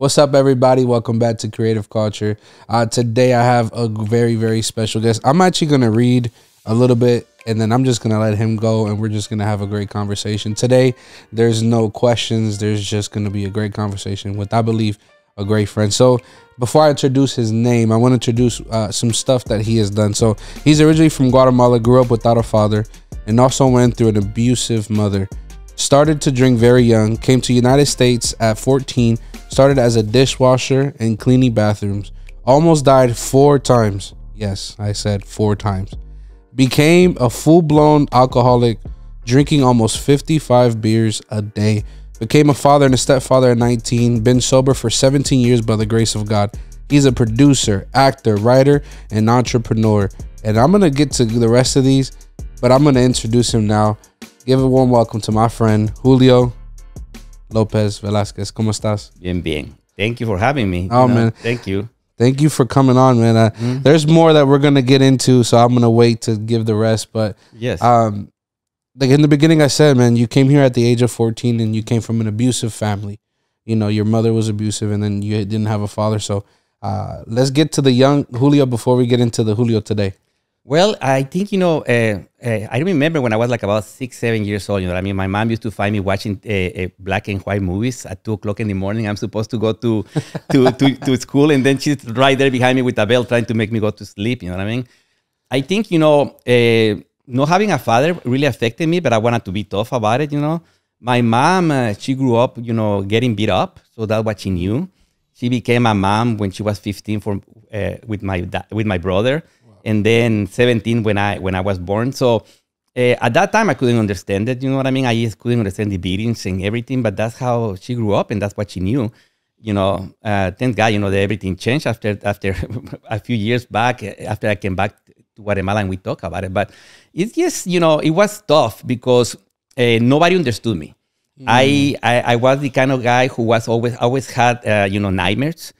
What's up, everybody? Welcome back to Creative Culture. Uh, today, I have a very, very special guest. I'm actually going to read a little bit and then I'm just going to let him go and we're just going to have a great conversation. Today, there's no questions. There's just going to be a great conversation with, I believe, a great friend. So, before I introduce his name, I want to introduce uh, some stuff that he has done. So, he's originally from Guatemala, grew up without a father, and also went through an abusive mother. Started to drink very young, came to United States at 14, started as a dishwasher and cleaning bathrooms. Almost died four times. Yes, I said four times. Became a full-blown alcoholic, drinking almost 55 beers a day. Became a father and a stepfather at 19, been sober for 17 years by the grace of God. He's a producer, actor, writer, and entrepreneur. And I'm going to get to the rest of these, but I'm going to introduce him now. Give a warm welcome to my friend Julio Lopez Velasquez. ¿Cómo estás? Bien, bien. Thank you for having me. Oh, man. Thank you. Thank you for coming on, man. Uh, Mhm. There's more that we're gonna get into, so I'm gonna wait to give the rest. But Yes. um, like in the beginning, I said, man, you came here at the age of 14, and you came from an abusive family. You know, your mother was abusive, and then you didn't have a father. So uh, let's get to the young Julio before we get into the Julio today. Well, I think, you know, uh, uh, I remember when I was like about six, seven years old, you know I mean? My mom used to find me watching uh, black and white movies at two o'clock in the morning. I'm supposed to go to, to, to, to school, and then she's right there behind me with a bell trying to make me go to sleep, you know what I mean? I think, you know, not having a father really affected me, but I wanted to be tough about it, you know? My mom, she grew up, you know, getting beat up, so that's what she knew. She became a mom when she was 15 for, uh, with my with my brother, and then 17 when I when I was born. So uh, at that time, I couldn't understand it. You know what I mean? I just couldn't understand the beatings and everything. But that's how she grew up, and that's what she knew. You know, uh, thank God, you know, that everything changed after after a few years back. uh, After I came back to Guatemala and we talk about it, but it's just you know it was tough because uh, nobody understood me. I, I I was the kind of guy who was always always had uh, you know nightmares.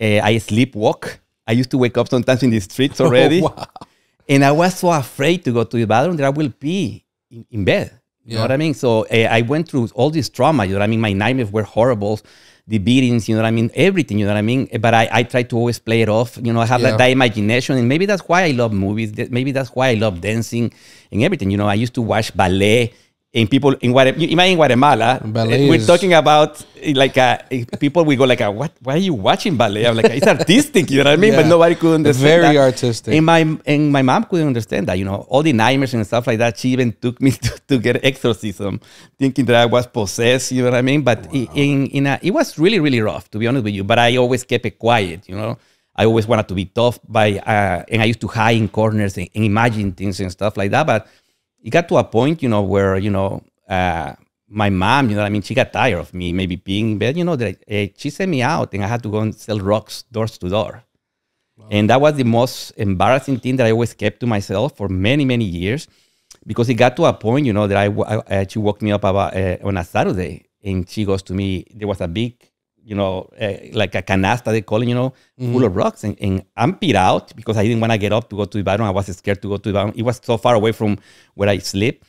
Uh, I sleepwalk. I used to wake up sometimes in the streets already, wow. and I was so afraid to go to the bathroom that I will pee in, in bed. You Yeah. know what I mean? So uh, I went through all this trauma. You know what I mean? My nightmares were horrible. The beatings, you know what I mean? Everything, you know what I mean? But I, I try to always play it off. You know, I have Yeah. that, that imagination. And maybe that's why I love movies. Maybe that's why I love dancing and everything. You know, I used to watch ballet. And people in Guatemala, in Guatemala, Ballet we're talking about eh, like uh, eh, people. We go like, uh, "What? Why are you watching ballet?" I'm like, "It's artistic," you know what I mean? But nobody could understand. Very that. artistic. And my and my mom couldn't understand that, you know, all the nightmares and stuff like that. She even took me to, to get exorcism, thinking that I was possessed. You know what I mean? But i- in in a, it was really really rough, to be honest with you. But I always kept it quiet. You know, I always wanted to be tough. By uh, and I used to hide in corners and, and imagine things and stuff like that. But it got to a point, you know, where you know. Uh, my mom, you know, what I mean, she got tired of me maybe being in bed, you know, that uh, she sent me out and I had to go and sell rocks doors to door. And that was the most embarrassing thing that I always kept to myself for many, many years because it got to a point, you know, that I she woke me up about, uh, on a Saturday and she goes to me, there was a big, you know, uh, like a canasta, they call it, you know, full of rocks. And, and I'm peed out because I didn't want to get up to go to the bathroom. I was scared to go to the bathroom. It was so far away from where I sleep.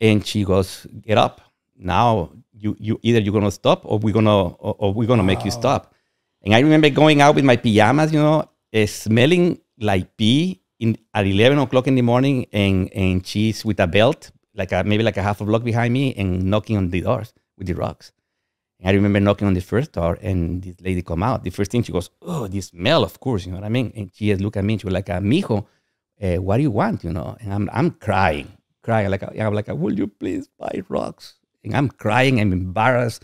And she goes, get up. Now you, you either you're gonna stop or we're gonna or, or we're gonna make you stop. And I remember going out with my pajamas, you know, uh, smelling like pee in at 11 o'clock in the morning and, and she's with a belt, like a, maybe like a half a block behind me and knocking on the doors with the rocks. And I remember knocking on the first door and this lady come out. The first thing she goes, oh, this smell, of course, you know what I mean? And she just looked at me and she was like, mijo, uh, what do you want, you know? And I'm, I'm crying, crying. Like, I'm like, will you please buy rocks? And I'm crying, I'm embarrassed.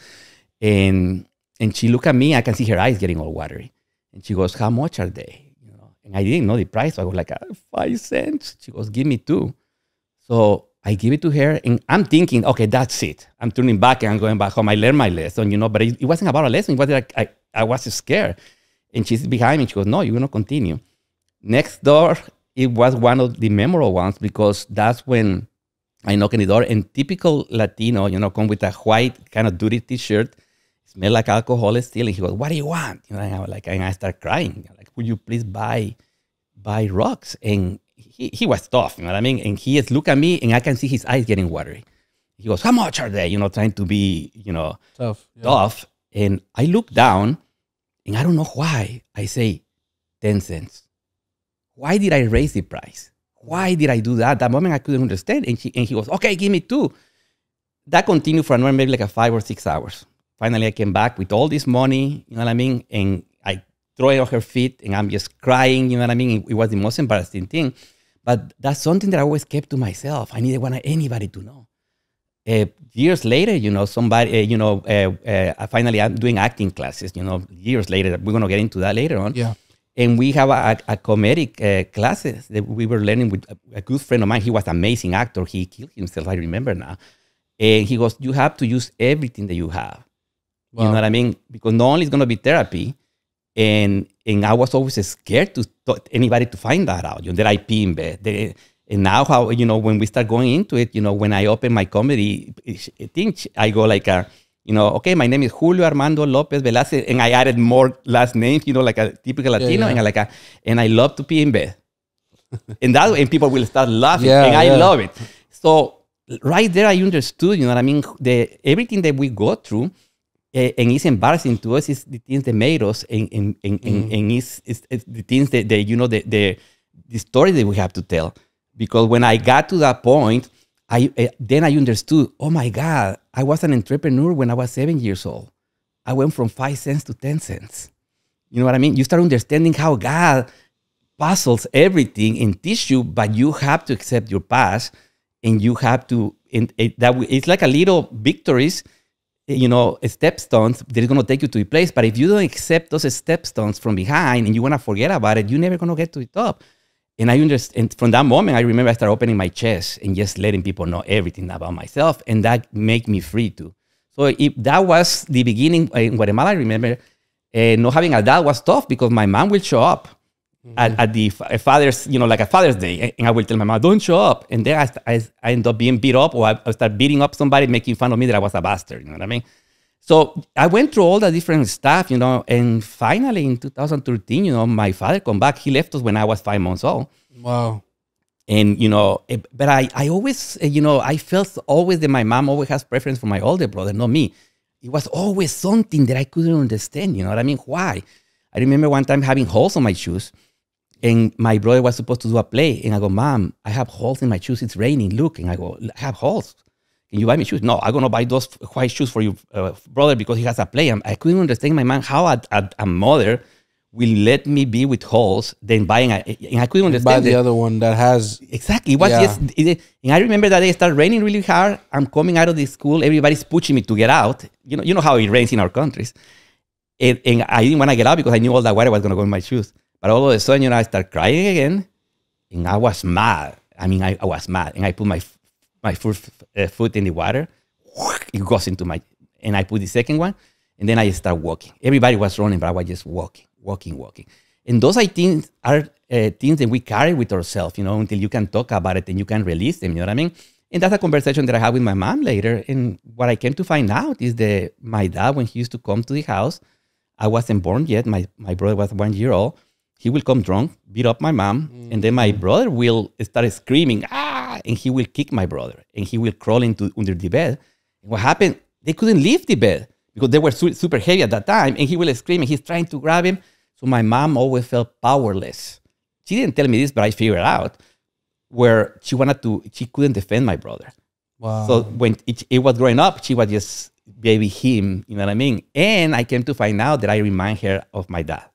And, and she looked at me, I can see her eyes getting all watery. And she goes, how much are they? You know, and I didn't know the price. So I was like, "Ah, five cents. She goes, give me two. So I give it to her, and I'm thinking, okay, that's it. I'm turning back and I'm going back home. I learned my lesson, you know, but it, it wasn't about a lesson. It was like I, I was scared. And she's behind me. She goes, no, you're going to continue. Next door, it was one of the memorable ones because that's when I knock on the door, and typical Latino, you know, come with a white kind of dirty t-shirt, smell like alcohol still, and he goes, "What do you want?" You know, and I like, and I start crying, like, "Would you please buy, buy rocks?" And he, he was tough, you know what I mean? And he just look at me, and I can see his eyes getting watery. He goes, "How much are they?" You know, trying to be, you know, Tough. Yeah. tough. And I look down, And I don't know why I say 10 cents. Why did I raise the price? Why did I do that? That moment I couldn't understand. And he, and he goes, okay, give me two. That continued for another maybe like a five or six hours. Finally, I came back with all this money, you know what I mean? And I throw it on her feet and I'm just crying, you know what I mean? It was the most embarrassing thing. But that's something that I always kept to myself. I didn't want anybody to know. Uh, years later, you know, somebody, uh, you know, uh, uh, finally I'm doing acting classes, you know, years later. We're going to get into that later on. Yeah. And we have a, a comedic uh, classes that we were learning with a, a good friend of mine. He was an amazing actor. He killed himself, I remember now. And he goes, You have to use everything that you have. You know what I mean? Because not only is going to be therapy, and and I was always scared to anybody to find that out. You know, that I pee in bed. And now, how you know when we start going into it, you know, when I open my comedy thing, I go like a, you know, okay, my name is Julio Armando Lopez Velasquez, and I added more last names, you know, like a typical Latino, yeah. and I like a, and I love to pee in bed. and that and people will start laughing, Yeah, and I love it. So right there, I understood. You know what I mean? The everything that we go through Eh, and it's embarrassing to us is the things that made us and and, and, and, and it's, it's, it's the things that, that you know the, the the story that we have to tell. Because when i got to that point i eh, then i understood oh my god i was an entrepreneur when i was seven years old. I went from five cents to ten cents. You know what i mean? You start understanding how god puzzles everything and teach you but you have to accept your past and you have to and it, that w- it's like a little victories you know, step stepstones that is going to take you to the place. But if you don't accept those stepstones from behind and you want to forget about it, you're never going to get to the top. And I understand from that moment, I remember I started opening my chest and just letting people know everything about myself. And that made me free too. So if that was the beginning in Guatemala, I remember uh, not having a dad was tough because my mom will show up at, at the fa- father's, you know, like a Father's Day, and I will tell my mom, "Don't show up," and then I, I, I end up being beat up, or I, I start beating up somebody, making fun of me that I was a bastard. You know what I mean? So I went through all the different stuff, you know, and finally in 2013, you know, my father come back. He left us when I was five months old Wow. and you know eh, but i i always eh, you know i felt always that my mom always has preference for my older brother not me it was always something that i couldn't understand you know what i mean why i remember one time having holes on my shoes and my brother was supposed to do a play and i go mom i have holes in my shoes it's raining look and i go i have holes can you buy me shoes? No, I'm gonna buy those white shoes for your uh, brother because he has a play. And I couldn't understand my man how a, a, a mother will let me be with holes than buying a. And I couldn't understand By the other one that has Exactly. Was Yeah. it, and I remember that day it started raining really hard. I'm coming out of the school. Everybody's pushing me to get out. You know, you know how it rains in our countries. And, and I didn't want to get out because I knew all that water was going to go in my shoes. But all of a sudden, you know, I start crying again. And I was mad. I mean, I, I was mad. And I put my, my foot, uh, foot in the water. It goes into my, and I put the second one. And then I start walking. Everybody was running, but I was just walking, walking, walking. And those I think are uh, things that we carry with ourselves, you know, until you can talk about it and you can release them. You know what I mean? And that's a conversation that I had with my mom later. And what I came to find out is that my dad, when he used to come to the house, I wasn't born yet. My my brother was one year old. He will come drunk, beat up my mom, and then my brother will start screaming, ah, and he will kick my brother, and he will crawl into under the bed. And what happened? They couldn't leave the bed because they were su- super heavy at that time, and he will scream, and he's trying to grab him. So my mom always felt powerless. She didn't tell me this, but I figured out where she wanted to. She couldn't defend my brother. wow. So when it, it was growing up, she was just baby him, you know what I mean? And I came to find out that I remind her of my dad.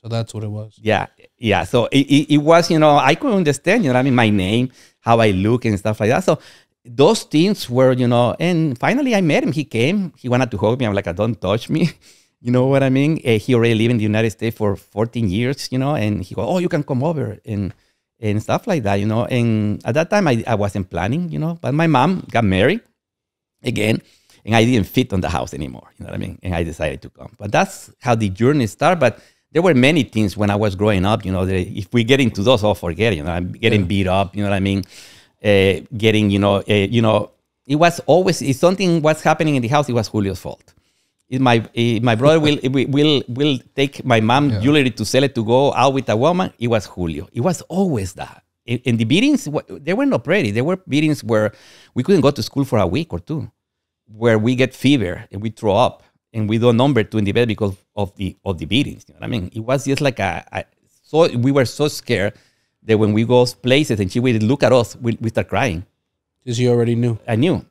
So that's what it was. Yeah, yeah. So it, it, it was, you know, I couldn't understand, you know, I mean, my name, how I look and stuff like that. So those things were, you know, and finally I met him. He came, he wanted to hug me. I'm like, don't touch me. You know what I mean? Uh, he already lived in the United States for 14 years, you know, and he go, oh, you can come over and and stuff like that, you know. And at that time, I, I wasn't planning, you know, but my mom got married again, and I didn't fit on the house anymore, you know what I mean? And I decided to come. But that's how the journey started. But there were many things when I was growing up, you know, that if we get into those, I'll forget, you know, I'm getting beat up, you know what I mean? Uh, getting, you know, uh, you know, it was always, if something was happening in the house, it was Julio's fault. If my if my brother will will will take my mom jewelry to sell it to go out with a woman. It was Julio. It was always that. In, the beatings, they were not pretty. There were beatings where we couldn't go to school for a week or two, where we get fever and we throw up, and we don't number two in the bed because of the of the beatings. You know what I mean? It was just like a, a so we were so scared that when we go places and she would look at us, we, we start crying. Because you already knew. I knew.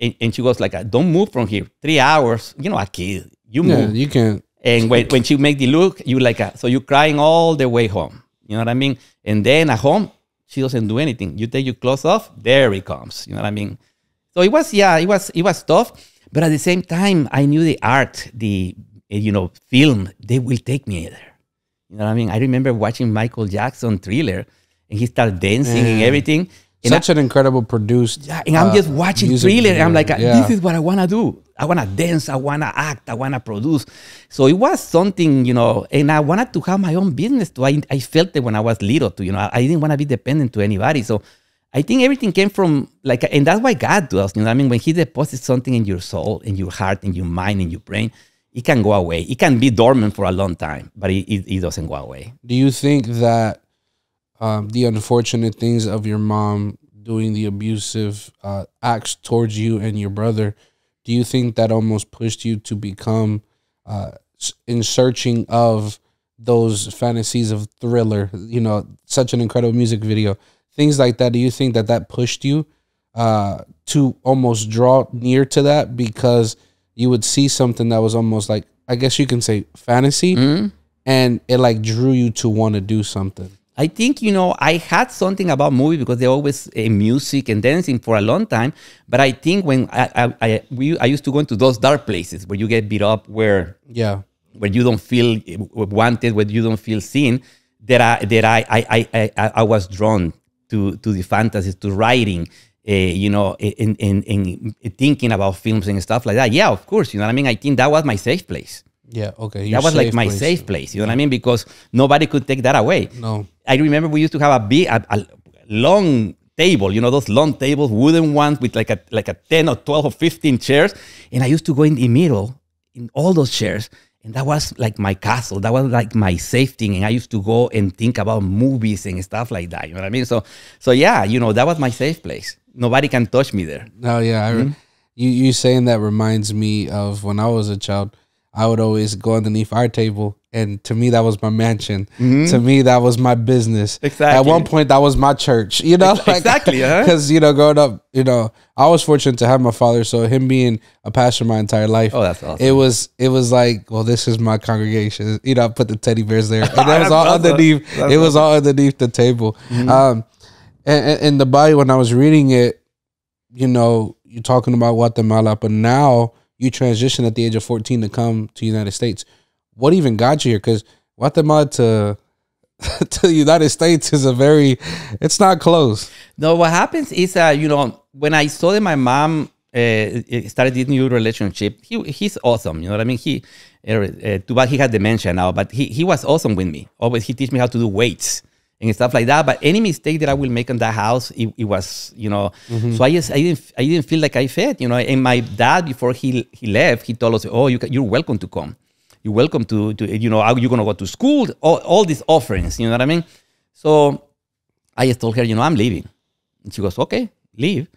And, and she goes like, "Don't move from here. Three hours. You know, a kid. You move. Yeah, move." you can't. And when, when she make the look, you like, a, so you're crying all the way home. You know what I mean? And then at home, she doesn't do anything. You take your clothes off, there he comes. You know what I mean? So it was, yeah, it was, it was tough. But at the same time, I knew the art, the, eh, you know, film, they will take me there. You know what I mean? I remember watching Michael Jackson Thriller and he started dancing and everything. And I- Such an incredible produced. yeah, and I'm uh, just watching music thriller. and I'm like, Yeah. this is what I wanna do. I wanna dance. I wanna act. I wanna produce. So it was something, you know, and I wanted to have my own business too. I, I felt it when I was little too. You know, I, I didn't want to be dependent to anybody. So I think everything came from like, and that's why God does. You know, I mean, when He deposits something in your soul, in your heart, in your mind, in your brain, it can go away. It can be dormant for a long time, but it, it, it doesn't go away. Do you think that um, the unfortunate things of your mom doing the abusive uh, acts towards you and your brother, do you think that almost pushed you to become uh, in searching of those fantasies of thriller? You know, such an incredible music video, things like that. Do you think that that pushed you uh, to almost draw near to that because you would see something that was almost like I guess you can say fantasy, and it like drew you to want to do something. I think you know I had something about movie because they always uh, music and dancing for a long time. But I think when I I, I we I used to go into those dark places where you get beat up, where Yeah, where you don't feel eh, wanted, where you don't feel seen. That I that I I I I, I was drawn to to the fantasies, to writing. Uh, you know, in, in, in thinking about films and stuff like that. Yeah, of course. You know what I mean? I think that was my safe place. yeah, okay. that was like my safe place. You know what I mean? Because nobody could take that away. No, I remember we used to have a big, a, a long table, you know, those long tables, wooden ones with like a like a 10 or 12 or 15 chairs. And I used to go in the middle in all those chairs. And that was like my castle. That was like my safe thing. And I used to go and think about movies and stuff like that. You know what I mean? So so yeah, you know, that was my safe place. Nobody can touch me there. no, yeah. Mm-hmm. You you saying that reminds me of when I was a child. I would always go underneath our table, and to me that was my mansion. To me that was my business. Exactly. At Mm-hmm. One point, that was my church. You know, Ex- exactly, uh-huh. Because you know, growing up, you know, I was fortunate to have my father. So him being a pastor my entire life, Oh, that's awesome. It was it was like, well, this is my congregation. You know, I put the teddy bears there, and that was all awesome. underneath. That's Mm-hmm. it was all underneath the table. Um, and, and in the Bible, when I was reading it, you know, you're talking about Guatemala, but now you transition at the age of 14 to come to the United States. What even got you here? Because Guatemala to to the United States is a very, it's not close. No, what happens is, uh, you know, when I saw that my mom uh, started this new relationship, he he's awesome. You know what I mean? He, uh, too bad he had dementia now, but he he was awesome with me. Always he teach me how to do weights and stuff like that. But any mistake that I will make in that house, it, it was, you know. Mm-hmm. So I just I didn't I didn't feel like I fit, you know. And my dad before he he left, he told us, "Oh, you you're welcome to come. You're welcome to to you know. you're you gonna go to school? All, all these offerings, you know what I mean?" So I just told her, you know, I'm leaving. And she goes, okay, leave.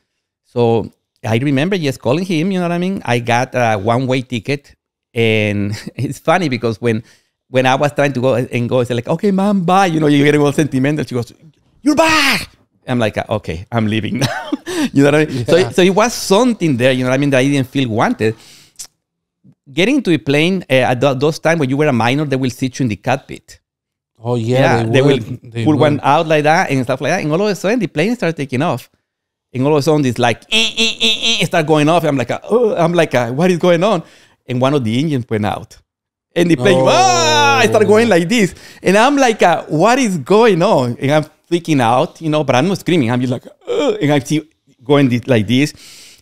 So I remember just calling him, you know what I mean? I got a one way ticket. And it's funny because when when I was trying to go and go, it's like, okay, mom, bye. You know, you're getting all sentimental. She goes, you're back. I'm like, okay, I'm leaving now. you know what I mean? So, so it was something there, you know what I mean, that I didn't feel wanted. Getting to a plane uh, at tho- those times when you were a minor, they will sit you in the cockpit Oh yeah, they, will. They pull would. one out like that and stuff like that. And all of a sudden, the plane started taking off. And all of a sudden, it's like, eh, eh, eh, eh, start going off. I'm like, oh, I'm like, uh, what is going on? And one of the engines went out. And the plane, Oh. ah, I started going like this. And I'm like, uh, what is going on? And I'm freaking out, you know, but I'm not screaming. I'm just like, "Ugh," and I see going this, like this.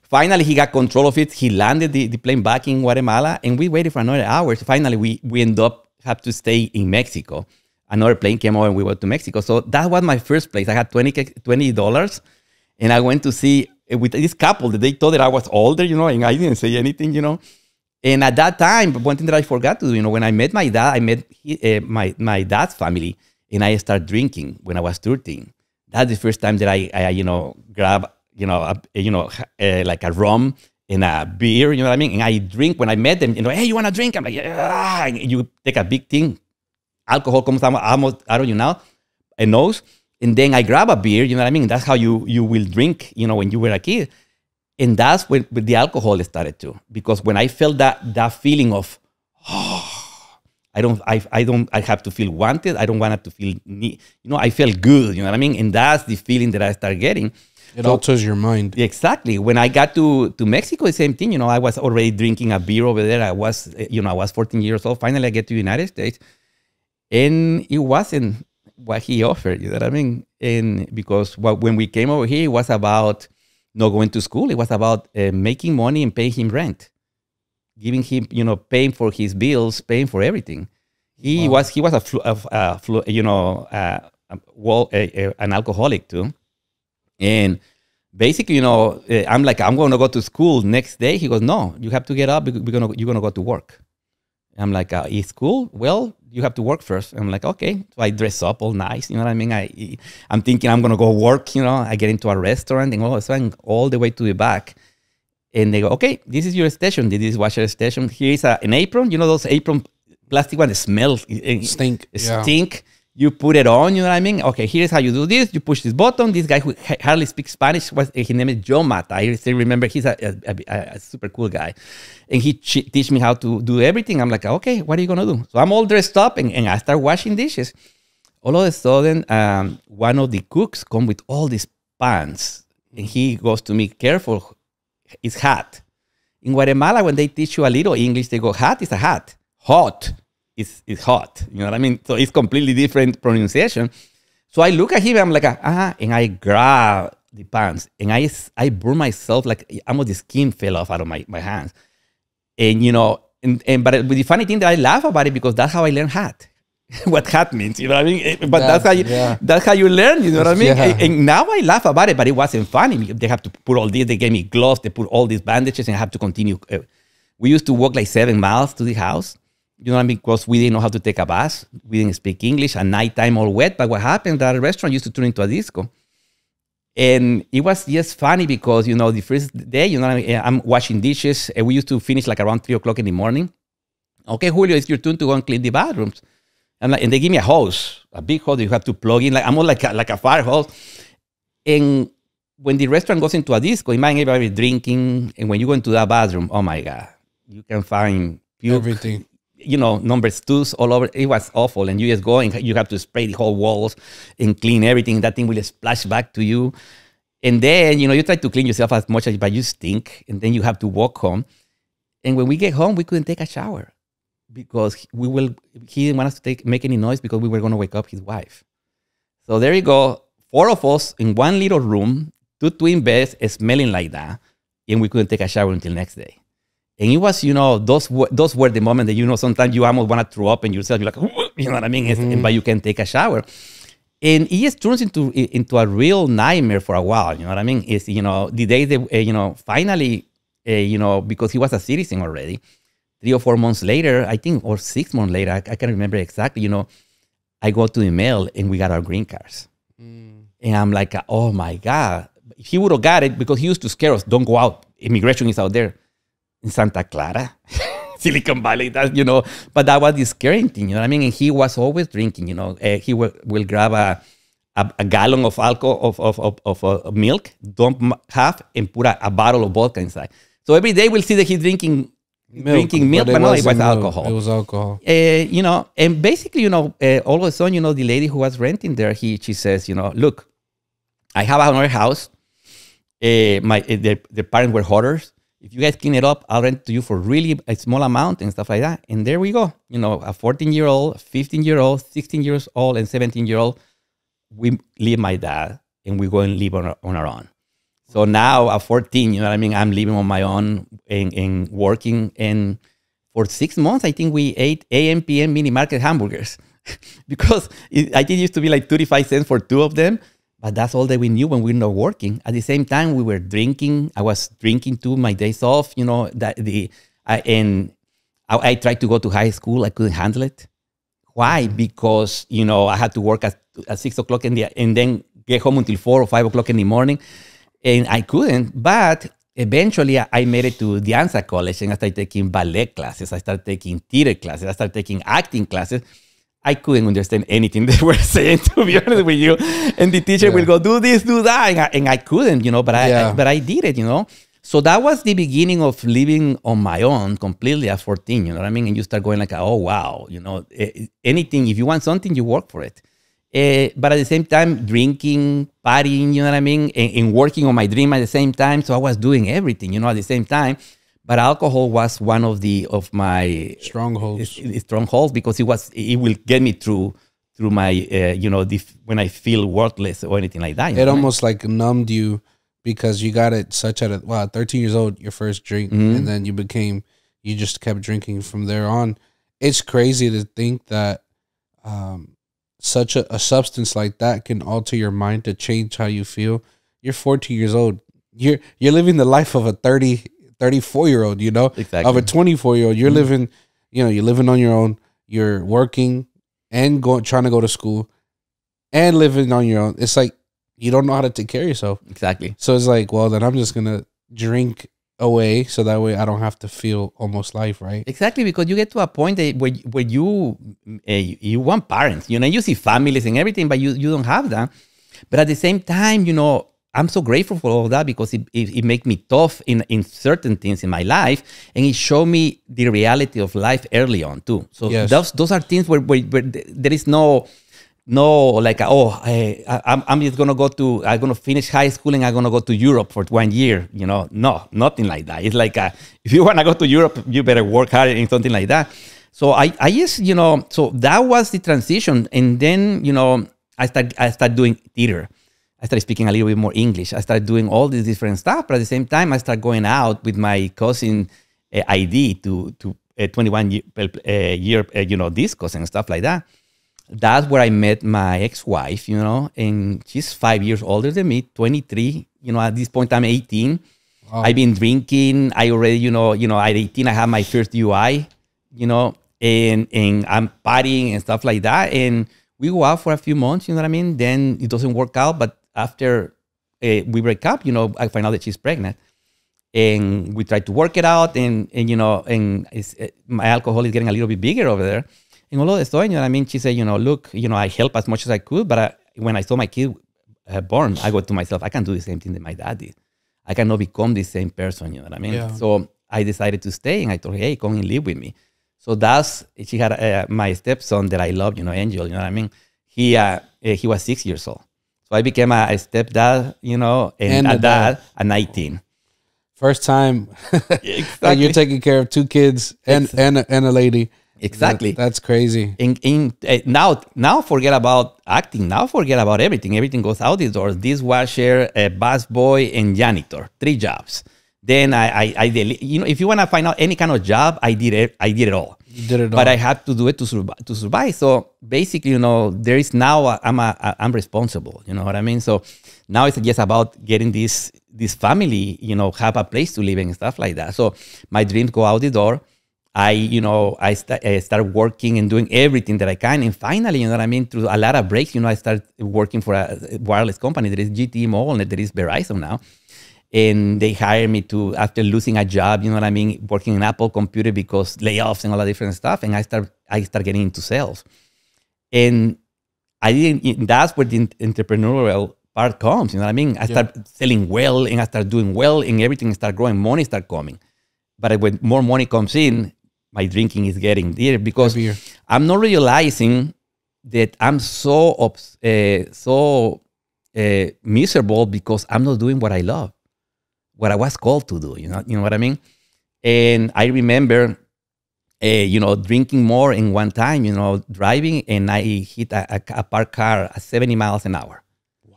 Finally, he got control of it. He landed the, the plane back in Guatemala, and we waited for another hour. So finally, we, we end up have to stay in Mexico. Another plane came over, and we went to Mexico. So that was my first place. I had 20 dollars, and I went to see uh, with this couple that they thought that I was older, you know, and I didn't say anything, you know. And at that time, one thing that I forgot to do, you know, when I met my dad, I met he, uh, my my dad's family, and I started drinking when I was 13. That's the first time that I, I you know, grab, you know, a, you know, uh, like a rum and a beer, you know what I mean? And I drink when I met them, you know, hey, you want to drink? I'm like, yeah. And you take a big thing, alcohol comes out, almost out of your mouth, a nose, and then I grab a beer, you know what I mean? That's how you you will drink, you know, when you were a kid. And that's when, when the alcohol started too. Because when I felt that that feeling of, oh, I don't, I, I don't, I have to feel wanted. I don't want to feel, you know, I felt good. You know what I mean? And that's the feeling that I start getting. It so, alters your mind. Exactly. When I got to, to Mexico, the same thing. You know, I was already drinking a beer over there. I was, eh, you know, I was 14 years old. Finally, I get to the United States, and it wasn't what he offered. You know what I mean? And because what, when we came over here, it was about not going to school. It was about uh, making money and paying him rent giving him, you know, paying for his bills, paying for everything. He wow. was he was a, flu, a, a flu, you know, uh, well, a, an alcoholic too, and basically, you know, uh, I'm like, I'm going to go to school next day. He goes, no, you have to get up. We're gonna you're gonna go to work. I'm like, uh, is school? Well, you have to work first. I'm like, okay. So I dress up all nice. You know what I mean? I, I'm thinking I'm gonna go work. You know, I get into a restaurant and all of a sudden, all the way to the back, and they go, okay, this is your station. This is washer station. Here is a, an apron. You know those apron plastic ones smell eh, eh, stink. Eh, stink. Yeah. You put it on. You know what I mean? Okay, here's how you do this. You push this button. This guy who hardly speaks Spanish was his name is Joe Mata. I still remember he's a, a, a, a super cool guy, and he ch- teach me how to do everything. I'm like, okay, what are you gonna do? So I'm all dressed up, and, and I start washing dishes. All of a sudden, um, one of the cooks come with all these pans, and he goes to me, careful, is hat. In Guatemala, when they teach you a little English, they go, hat is a hat. Hot is, is hot. You know what I mean? So it's completely different pronunciation. So I look at him, I'm like, ah, uh-huh, and I grab the pants, and I, I burn myself like almost the skin fell off out of my, my hands. And, you know, and, and but the funny thing that I laugh about it because that's how I learned hat. what hat means, you know what I mean? Eh, but that's, that's how you yeah. that's how you learn, you know what I mean? Yeah. And, now I laugh about it, but it wasn't funny. They have to put all this, they gave me gloves, they put all these bandages, and I have to continue. Uh, we used to walk like seven miles to the house. You know what I mean? Because we didn't know how to take a bus. We didn't speak English. At nighttime, all wet. But what happened? That restaurant used to turn into a disco. And it was just funny because, you know, the first day, you know, I mean? I'm washing dishes. And we used to finish like around three o'clock in the morning. Okay, Julio, it's your turn to go and clean the bathrooms. And, like, and they give me a hose, a big hose you have to plug in. Like I'm more like a, like a fire hose. And when the restaurant goes into a disco, imagine everybody drinking. And when you go into that bathroom, oh my God, you can find puke, everything. You know, numbers twos all over. It was awful. And you just go and you have to spray the whole walls and clean everything. That thing will splash back to you. And then, you know, you try to clean yourself as much as but you stink. And then you have to walk home. And when we get home, we couldn't take a shower because we will he didn't want us to take make any noise because we were going to wake up his wife. So there you go, four of us in one little room, two twin beds, smelling like that, and we couldn't take a shower until next day. And it was, you know, those were, those were the moments that you know sometimes you almost want to throw up and yourself, you're like, you know what I mean? Mm-hmm. But you can take a shower. And it just turns into into a real nightmare for a while. You know what I mean? It's you know the day that uh, you know finally uh, you know because he was a citizen already three or four months later, I think, or six months later, I, I can't remember exactly, you know, I go to the mail and we got our green cards. Mm. And I'm like, oh my God. He would have got it because he used to scare us. Don't go out. Immigration is out there in Santa Clara, Silicon Valley, that, you know. But that was the scary thing, you know what I mean? And he was always drinking, you know. Uh, he will, will grab a, a, a, gallon of alcohol, of, of, of, of, of milk, dump half, and put a, a bottle of vodka inside. So every day we'll see that he's drinking milk, drinking milk, but, but no, it was alcohol. It was alcohol. Uh, you know, and basically, you know, uh, all of a sudden, you know, the lady who was renting there, he she says, you know, look, I have another house. Uh, my uh, the, the parents were hoarders. If you guys clean it up, I'll rent to you for really a small amount and stuff like that. And there we go. You know, a 14 year old, 15 year old, 16 years old, and 17 year old. We leave my dad and we go and live on our, on our own. So now at 14, you know what I mean? I'm living on my own and, and working. And for six months, I think we ate AM, PM mini market hamburgers because it, I think it used to be like 35 cents for two of them. But that's all that we knew when we were not working. At the same time, we were drinking. I was drinking too, my days off, you know, that the, I, and I, I tried to go to high school. I couldn't handle it. Why? Because, you know, I had to work at, at six o'clock in the, and then get home until four or five o'clock in the morning and I couldn't. But eventually I, I made it to the College and I started taking ballet classes. I started taking theater classes. I started taking acting classes. I couldn't understand anything they were saying, to be honest with you. And the teacher Yeah. will go, do this, do that. And I, and I couldn't, you know, but I, Yeah. I, but I did it, you know. So that was the beginning of living on my own completely at 14, you know what I mean? And you start going like, oh, wow, you know, eh, anything, if you want something, you work for it. Eh, but at the same time, drinking, partying, you know what I mean? And, and working on my dream at the same time. So I was doing everything, you know, at the same time. But alcohol was one of the, of my Strongholds. it's because it was it will get me through through my uh, you know the, when I feel worthless or anything like that. It know? almost like numbed you because you got it such at a wow, 13 years old, your first drink, Mm-hmm. and then you became you just kept drinking from there on. It's crazy to think that um, such a, a substance like that can alter your mind to change how you feel. You're 14 years old. You're you're living the life of a 30 34 year old, you know? Exactly. Mm-hmm. Of a 24 year old. You're living, you know, you're living on your own. You're working and going trying to go to school and living on your own. It's like you don't know how to take care of yourself. exactly. So it's like, well, then I'm just gonna drink away so that way I don't have to feel almost life, right? Exactly, because you get to a point that where, where you uh, you want parents, you know, you see families and everything, but you, you don't have that. But at the same time, you know, I'm so grateful for all that because it, it, it made me tough in, in certain things in my life and it showed me the reality of life early on too. So Yes. those those are things where, where, where there is no no like oh eh, I, I'm, I'm just gonna go to i'm gonna finish high school and i'm gonna go to europe for one year you know no nothing like that it's like uh, if you want to go to europe you better work hard in something like that so i i just you know so that was the transition and then you know i start i started doing theater I started speaking a little bit more English. I started doing all these different stuff, but at the same time, I started going out with my cousin uh, ID to to uh, 21 year, uh, year uh, you know discos and stuff like that that's where I met my ex-wife, you know, and she's five years older than me, 23. You know, at this point I'm 18. I've been drinking. I already, you know, you know, at 18 I had my first DUI, you know, and and I'm partying and stuff like that. And we go out for a few months, you know what I mean? Then it doesn't work out. But after uh, we break up, you know, I find out that she's pregnant. And we try to work it out and and you know and it's, uh, my alcohol is getting a little bit bigger over there. And all of the you know what i mean? She said you know look you know i help as much as i could but I, when i saw my kid uh, born i go to myself i can't do the same thing that my dad did. I cannot become the same person you know what i mean? Yeah. so i decided to stay and i told her hey come and live with me. So that's she had uh, my stepson that i love you know angel you know what i mean? He uh, he was six years old so i became a, a stepdad you know and, And a a dad. dad at 19 First time Exactly. you're taking care of two kids and and a, and a lady. Exactly. That- that's crazy. in, in uh, now now forget about acting now forget about everything everything goes out the door dishwasher a bus boy and janitor three jobs then i i, I you know if you want to find out any kind of job i did it i did it all You did it all. but i had to do it to survive to survive so basically you know there is now a, i'm a, a i'm responsible you know what i mean so now it's just about getting this this family you know have a place to live and stuff like that so my dreams go out the door I, you know, I, sta- I started working and doing everything that I can. And finally, you know what I mean, through a lot of breaks, you know, I started working for a wireless company. There is GT Mobile and there is Verizon now. And they hired me to, after losing a job, you know what I mean, working in Apple computer because layoffs and all that different stuff. And I start, I start getting into sales. And I didn't, that's where the entrepreneurial part comes. You know what I mean? I start selling well and I start doing well and everything start growing, money start coming. But when more money comes in, my drinking is getting dear because. I'm not realizing that I'm so uh, so uh, miserable because I'm not doing what I love, what I was called to do. You know, you know what I mean. And I remember, uh, you know, drinking more in one time. You know, driving, and I hit a, a, a parked car at 70 miles an hour.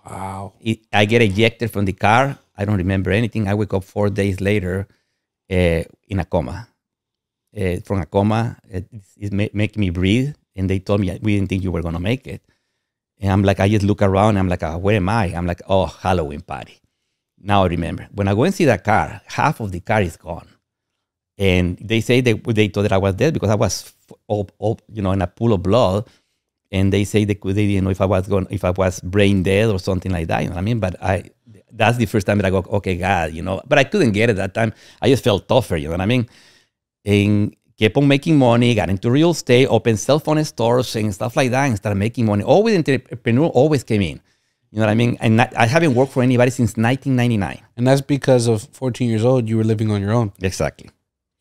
Wow. It, I get ejected from the car. I don't remember anything. I wake up four days later uh, in a coma. Uh, from a coma, it, it's ma- making me breathe. And they told me, we didn't think you were going to make it. And I'm like, I just look around. I'm like, uh, where am I? I'm like, oh, Halloween party. Now I remember. When I go and see that car, half of the car is gone. And they say they, they thought that I was dead because I was all, all, you know, in a pool of blood. and they say they they didn't know if I was going if I was brain dead or something like that. You know what I mean? But I that's the first time that I go, okay, God, you know. But I couldn't get it that time. I just felt tougher. You know what I mean? And kept on making money, got into real estate, opened cell phone stores and stuff like that, and started making money. Always entrepreneur always came in. You know what I mean? And I haven't worked for anybody since 1999. And that's because of 14 years old, you were living on your own. Exactly.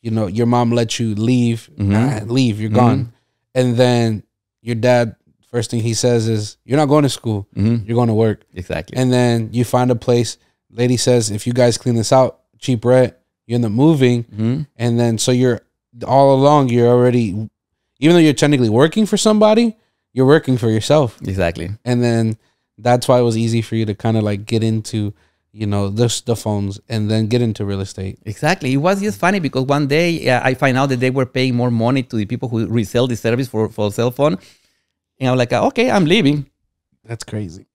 You know, your mom let you leave, Mhm. nah, leave, you're Mhm. gone. And then your dad, first thing he says is, You're not going to school, hmm you're going to work. Exactly. And then you find a place. Lady says, If you guys clean this out, cheap rent, you end up moving. hmm And then so you're all along, you're already, even though you're technically working for somebody, you're working for yourself. Exactly. and then that's why it was easy for you to kind of like get into you know the the phones and then get into real estate Exactly. It was just funny because one day uh, I find out that they were paying more money to the people who resell the service for, for cell phone. And I'm like, okay, I'm leaving. that's crazy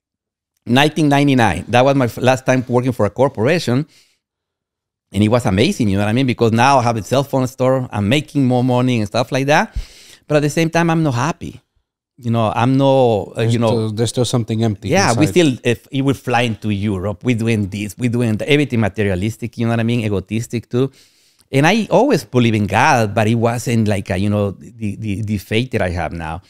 1999. That was my last time working for a corporation. And it was amazing, you know what I mean? Because now I have a cell phone store, I'm making more money and stuff like that. But at the same time, I'm not happy. You know, I'm no, uh, you know, still, there's still something empty yeah, we still, if we're flying to Europe, we're doing this, we're doing the, everything materialistic, you know what I mean? Egotistic too. And I always believe in God, but it wasn't like, a, you know, the, the, the faith that I have now.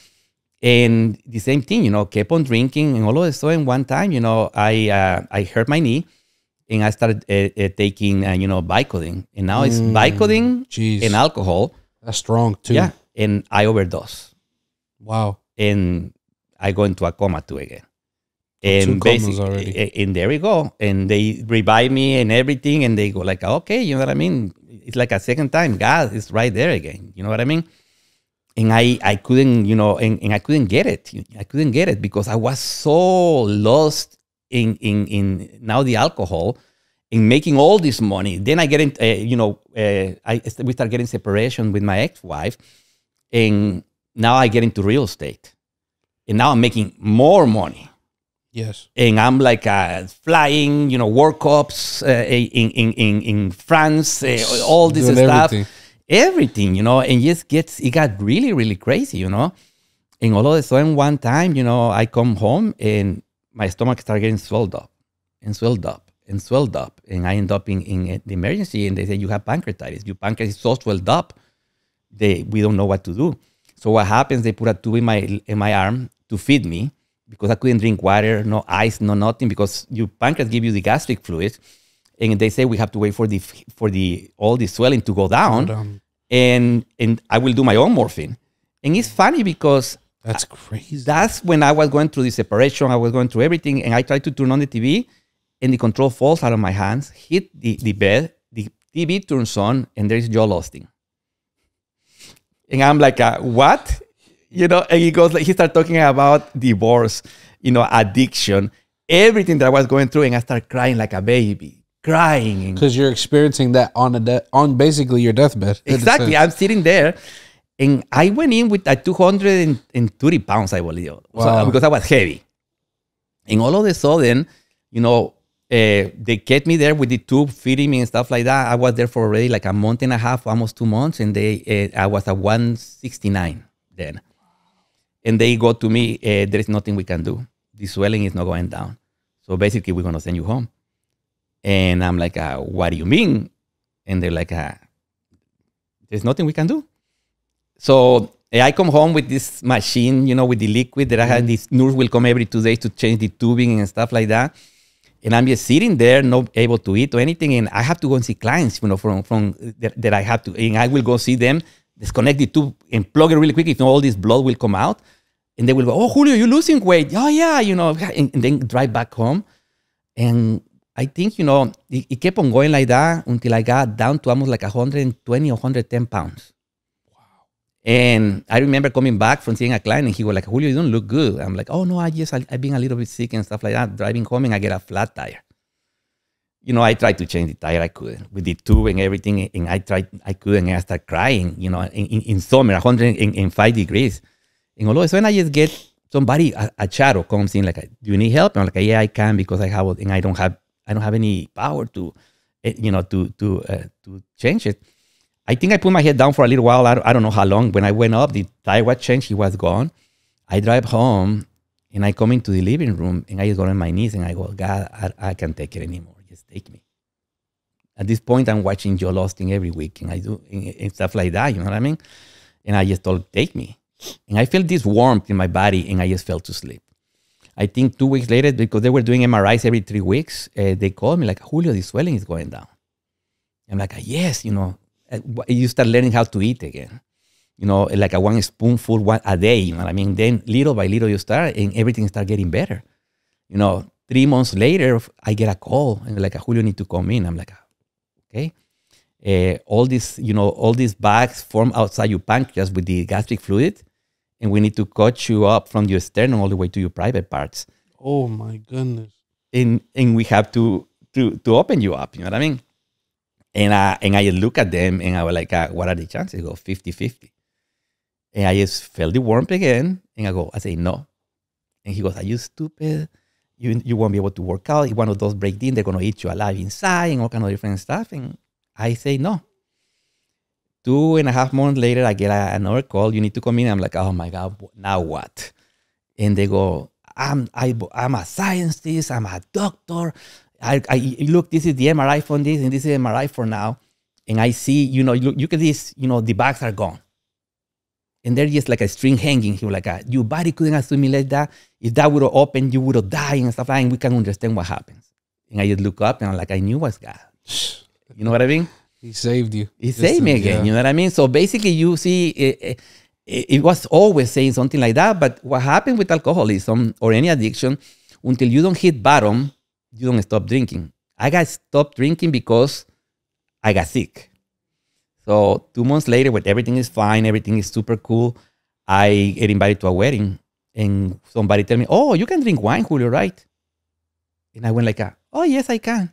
And the same thing, you know, kept on drinking. And all of a sudden, one time, you know, I uh, I hurt my knee and I started uh, uh, taking, uh, you know, Vicodin. And now it's Vicodin jeez and alcohol. that's strong too Yeah. And I overdose wow and I go into a coma too again. two And comas basically, and there we go. And they revive me and everything, and they go like, okay, you know what I mean? It's like a second time. God is right there again. You know what I mean? And I, I couldn't, you know, and, and I couldn't get it. I couldn't get it because I was so lost in in in now the alcohol, in making all this money. Then I get in, uh, you know, uh, I we start getting separation with my ex-wife, and now I get into real estate, and now I'm making more money yes and I'm like uh, flying, you know, World Cups uh, in, in, in, in France, uh, all this Doing stuff, everything. everything. you know, and just gets, it got really, really crazy, you know. And all of a sudden, one time, you know, I come home and my stomach started getting swelled up and swelled up and swelled up. And I end up in, in the emergency and they say, you have pancreatitis. Your pancreas is so swelled up, they, we don't know what to do. So what happens, they put a tube in my, in my arm to feed me because I couldn't drink water, no ice, no nothing, because your pancreas give you the gastric fluid. And they say we have to wait for the for the all the swelling to go down, and and I will do my own morphine. And it's funny because that's crazy that's when I was going through the separation, I was going through everything, and I tried to turn on the TV, and the control falls out of my hands, hit the, the bed, the TV turns on, and there's Joel Osteen. And I'm like, uh, what? You know, and he goes like he started talking about divorce, you know, addiction, everything that I was going through, and I started crying like a baby, crying. because you're experiencing that on a de- on basically your deathbed Exactly. I'm sitting there and I went in with a 230 pounds, I believe, So- because I was heavy. And all of a sudden, you know, uh, they get me there with the tube feeding me and stuff like that. I was there for already like a month and a half, almost two months, and they uh, I was at 169 then. And they go to me, uh, there is nothing we can do. The swelling is not going down. So basically, we're going to send you home. And I'm like, uh, what do you mean? And they're like, uh, there's nothing we can do. So I come home with this machine, you know, with the liquid that I had. This nurse will come every two days to change the tubing and stuff like that. And I'm just sitting there, not able to eat or anything. And I have to go and see clients, you know, from from uh, that, that I have to. And I will go see them, disconnect the tube and plug it really quick. If not, all this blood will come out. And they will go, oh, Julio, you're losing weight. Oh, yeah, you know, and, and then drive back home. And I think, you know, it, it kept on going like that until I got down to almost like 120 or 110 pounds. And I remember coming back from seeing a client and he was like, Julio, you don't look good. I'm like, oh no, I just, I, I've been a little bit sick and stuff like that. Driving home and I get a flat tire. You know, I tried to change the tire. I couldn't with the tube and everything. And I tried, I couldn't. And I started crying, you know, in, in, in summer, 105 degrees. And all of a sudden I just get somebody, a, a shadow comes in like, do you need help? And I'm like, yeah, I can because I have, and I don't have, I don't have any power to, eh, you know, to, to, uh, to change it. I think I put my head down for a little while. I don't, I don't know how long. When I went up, the tire was changed. He was gone. I drive home and I come into the living room and I just go on my knees and I go, God, I, I can't take it anymore. Just take me. At this point, I'm watching Joel Osteen every week and I do and, and stuff like that. You know what I mean? And I just told, take me. And I felt this warmth in my body and I just fell to sleep. I think two weeks later, because they were doing MRIs every three weeks, uh, they called me like, Julio, the swelling is going down. I'm like, yes, you know, Eh, you start learning how to eat again. You know, eh, like a one spoonful one a day. You know what I mean? Then little by little you start, and everything start getting better. You know, three months later, I get a call and like, Julio need to come in. I'm like, ah, okay. Uh, all these, you know, all these bags form outside your pancreas with the gastric fluid, and we need to cut you up from your sternum all the way to your private parts. Oh my goodness. And and we have to to to open you up. You know what I mean? And I and I look at them and I was like, uh, what are the chances? I go 50-50. And I just felt the warmth again. And I go, I say, no. And he goes, are you stupid? You, you won't be able to work out. If one of those break in, they're going to eat you alive inside and all kind of different stuff. And I say, no. Two and a half months later, I get a, another call. You need to come in. I'm like, oh my God, now what? And they go, I'm, I, I'm a scientist. I'm a doctor. I, I look, this is the MRI for this and this is MRI for now. And I see, you know, look, look at this, you know, the bags are gone. And they're just like a string hanging here, like a, your body couldn't assimilate that. If that would have opened, you would have died and stuff like that. And we can understand what happens. And I just look up and I'm like, I knew was God. You know what I mean? He saved you. He saved me again. Yeah. You know what I mean? So basically, you see, it, it, it, was always saying something like that. But what happened with alcoholism or any addiction, until you don't hit bottom, you don't stop drinking. I got stopped drinking because I got sick. So two months later, when everything is fine, everything is super cool, I get invited to a wedding, and somebody tell me, "Oh, you can drink wine, Julio, right?" And I went like, "Oh, yes, I can."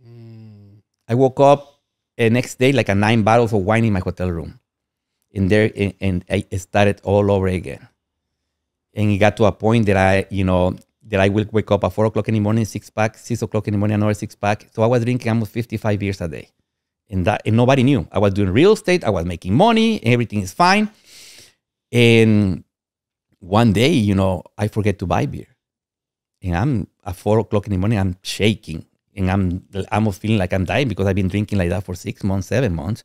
Mm. I woke up the next day like a nine bottles of wine in my hotel room, and there, and, and I started all over again. And it got to a point that I, you know, that I will wake up at four o'clock in the morning, six pack, six o'clock in the morning, another six pack. So I was drinking almost 55 beers a day and that and nobody knew. I was doing real estate, I was making money, everything is fine. And one day, you know, I forget to buy beer. And I'm at four o'clock in the morning, I'm shaking. And I'm almost feeling like I'm dying because I've been drinking like that for six months, seven months.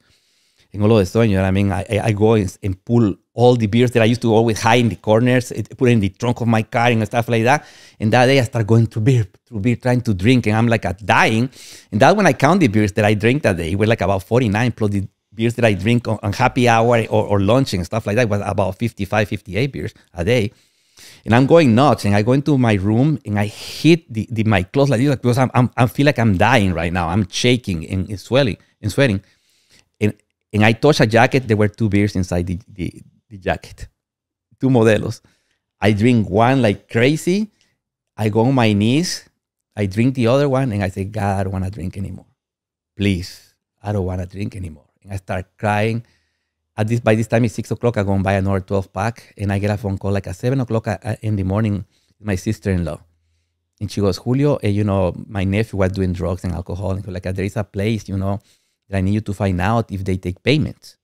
And all of sudden, you know what I mean? I, I go and pull all the beers that I used to always hide in the corners, eh, put in the trunk of my car and stuff like that. And that day I start going through beer, through beer, trying to drink, and I'm like dying. And that's when I count the beers that I drink that day. It was like about 49 plus the beers that I drink on, on happy hour or, or lunch and stuff like that. It was about 55, 58 beers a day. And I'm going nuts. And I go into my room and I hit the, the my clothes like this because I'm, I'm, I feel like I'm dying right now. I'm shaking and, and swelling and sweating. And, I touch a jacket. There were two beers inside the, the, the jacket, two modelos. I drink one like crazy. I go on my knees. I drink the other one and I say, God, I don't want to drink anymore. Please, I don't want to drink anymore. And I start crying. At this, by this time, it's six o'clock. I go and buy another 12 pack and I get a phone call like at seven o'clock uh, uh, in the morning. My sister in law. And she goes, Julio, eh, you know, my nephew was doing drugs and alcohol. And like, there is a place, you know, that I need you to find out if they take payments.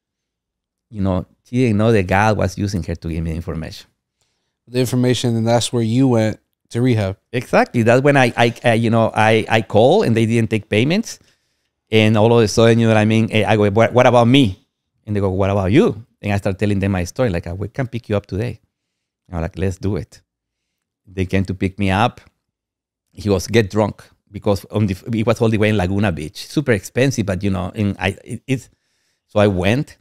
You know, she didn't know that God was using her to give me the information. The information, and that's where you went to rehab. Exactly. That's when I, I, uh, you know, I, I call and they didn't take payments, and all of a sudden, you know what I mean? I go, what, what about me? And they go, what about you? And I start telling them my story, like, we can pick you up today. I'm like, let's do it. They came to pick me up. He was get drunk because on the it was all the way in Laguna Beach, super expensive, but you know, and I it, it so I went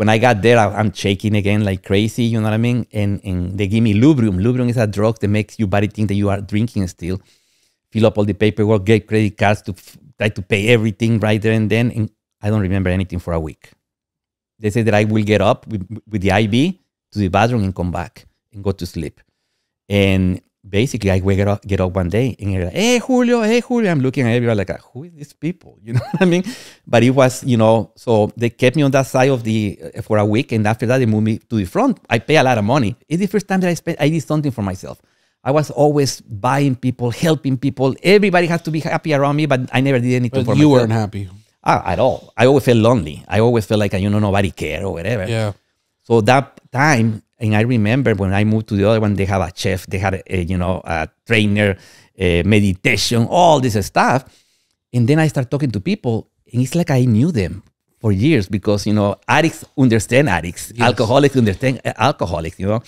when I got there, I, am shaking again like crazy, you know what I mean? And, and they give me Librium. Librium is a drug that makes your body think that you are drinking still. Fill up all the paperwork, get credit cards to try to pay everything right there and then. And I don't remember anything for a week. They say that I will get up with, with the IV to the bathroom and come back and go to sleep. And basically I wake up, get up one day and you're like, hey Julio, hey Julio. I'm looking at everybody like, who is these people? You know what I mean? But it was, you know, so they kept me on that side of the uh, for a week, and after that they moved me to the front. I pay a lot of money. It's the first time that I spent I did something for myself. I was always buying people, helping people. Everybody had to be happy around me, but I never did anything but for you myself. weren't happy. Ah, at all. I always felt lonely. I always felt like you know nobody care or whatever. Yeah. So that time And I remember when I moved to the other one, they have a chef, they had a, a, you know a trainer, a meditation, all this stuff. And then I start talking to people, and it's like I knew them for years because you know addicts understand addicts, alcoholics understand uh, alcoholics, you know,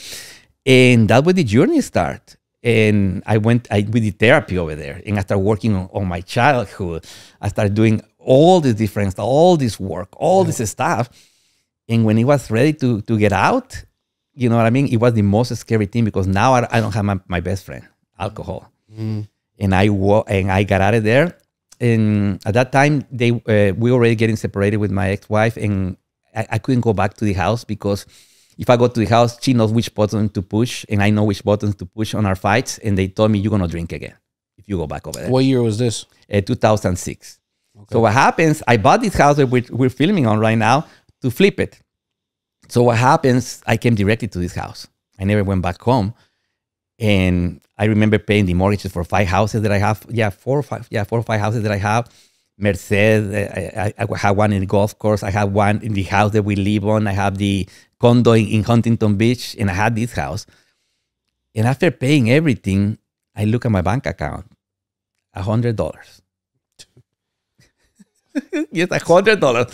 and that was the journey start. And I went, I we did therapy over there, and I started working on, on my childhood. I started doing all the different, all this work, all this stuff. And when it was ready to to get out, you know what I mean? It was the most scary thing because now I, I don't have my, my best friend, alcohol. And I wa- and I got out of there. And at that time, they uh, we were already getting separated with my ex-wife, and I, I couldn't go back to the house because if I go to the house, she knows which button to push, and I know which buttons to push on our fights. And they told me you're gonna drink again if you go back over there. What year was this? Uh, 2006. So what happens? I bought this house that we're, we're filming on right now to flip it. So what happens? I came directly to this house. I never went back home, and I remember paying the mortgages for five houses that I have. Yeah, four or five. Yeah, four or five houses that I have. Merced. Eh, I, I, I have one in the golf course. I have one in the house that we live on. I have the condo in, in Huntington Beach, and I had this house. And after paying everything, I look at my bank account, a hundred dollars. yes, a hundred dollars.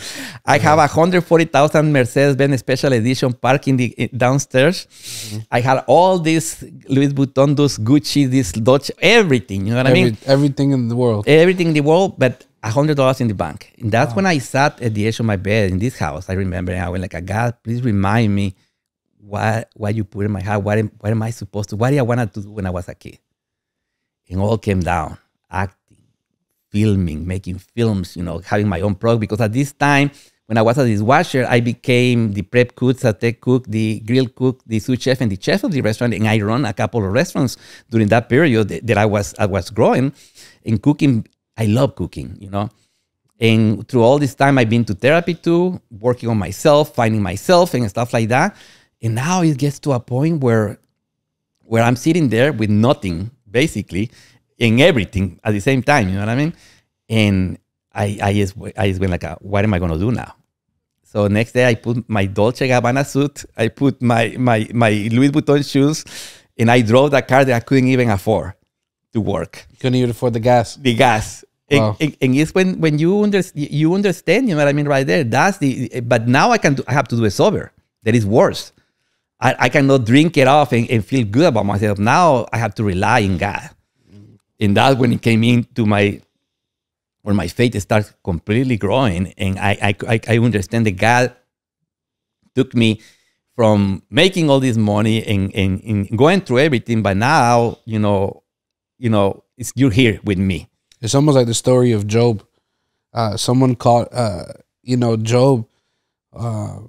I have a hundred forty thousand Mercedes Benz Special Edition parked in the in- downstairs. Mm-hmm. I had all this Louis Vuitton, those Gucci, this Dodge, everything. You know what I mean? everything in the world. everything in the world, but a hundred dollars in the bank. And that's when I sat at the edge of my bed in this house. I remember and I went like, God, please remind me what what you put in my heart. What am, what am I supposed to? What did I want to do when I was a kid? And all came down, acting, filming, making films. You know, having my own product because at this time. When I was a dishwasher, I became the prep cook, sauté cook, the grill cook, the sous chef, and the chef of the restaurant. And I run a couple of restaurants during that period that, that I was I was growing. And cooking I love cooking, you know. And through all this time, I've been to therapy too, working on myself, finding myself, and stuff like that. And now it gets to a point where, where I'm sitting there with nothing, basically, and everything at the same time. You know what I mean? And I, I just, I just went like, uh, what am I gonna do now? So next day, I put my Dolce Gabbana suit, I put my my my Louis Vuitton shoes, and I drove that car that I couldn't even afford to work Couldn't even afford the gas. the gas. And, Wow. and, and it's when when you under, you understand, you know what I mean, right there. That's the. But now I can do, I have to do it sober. That is worse. I, I cannot drink it off and, and feel good about myself. Now I have to rely on God, and that's when it came into my when my faith starts completely growing, and I I I, I understand that God took me from making all this money and, and, and going through everything, but now you know, you know, it's, you're here with me. It's almost like the story of Job. Uh, someone called, uh, you know, Job, uh,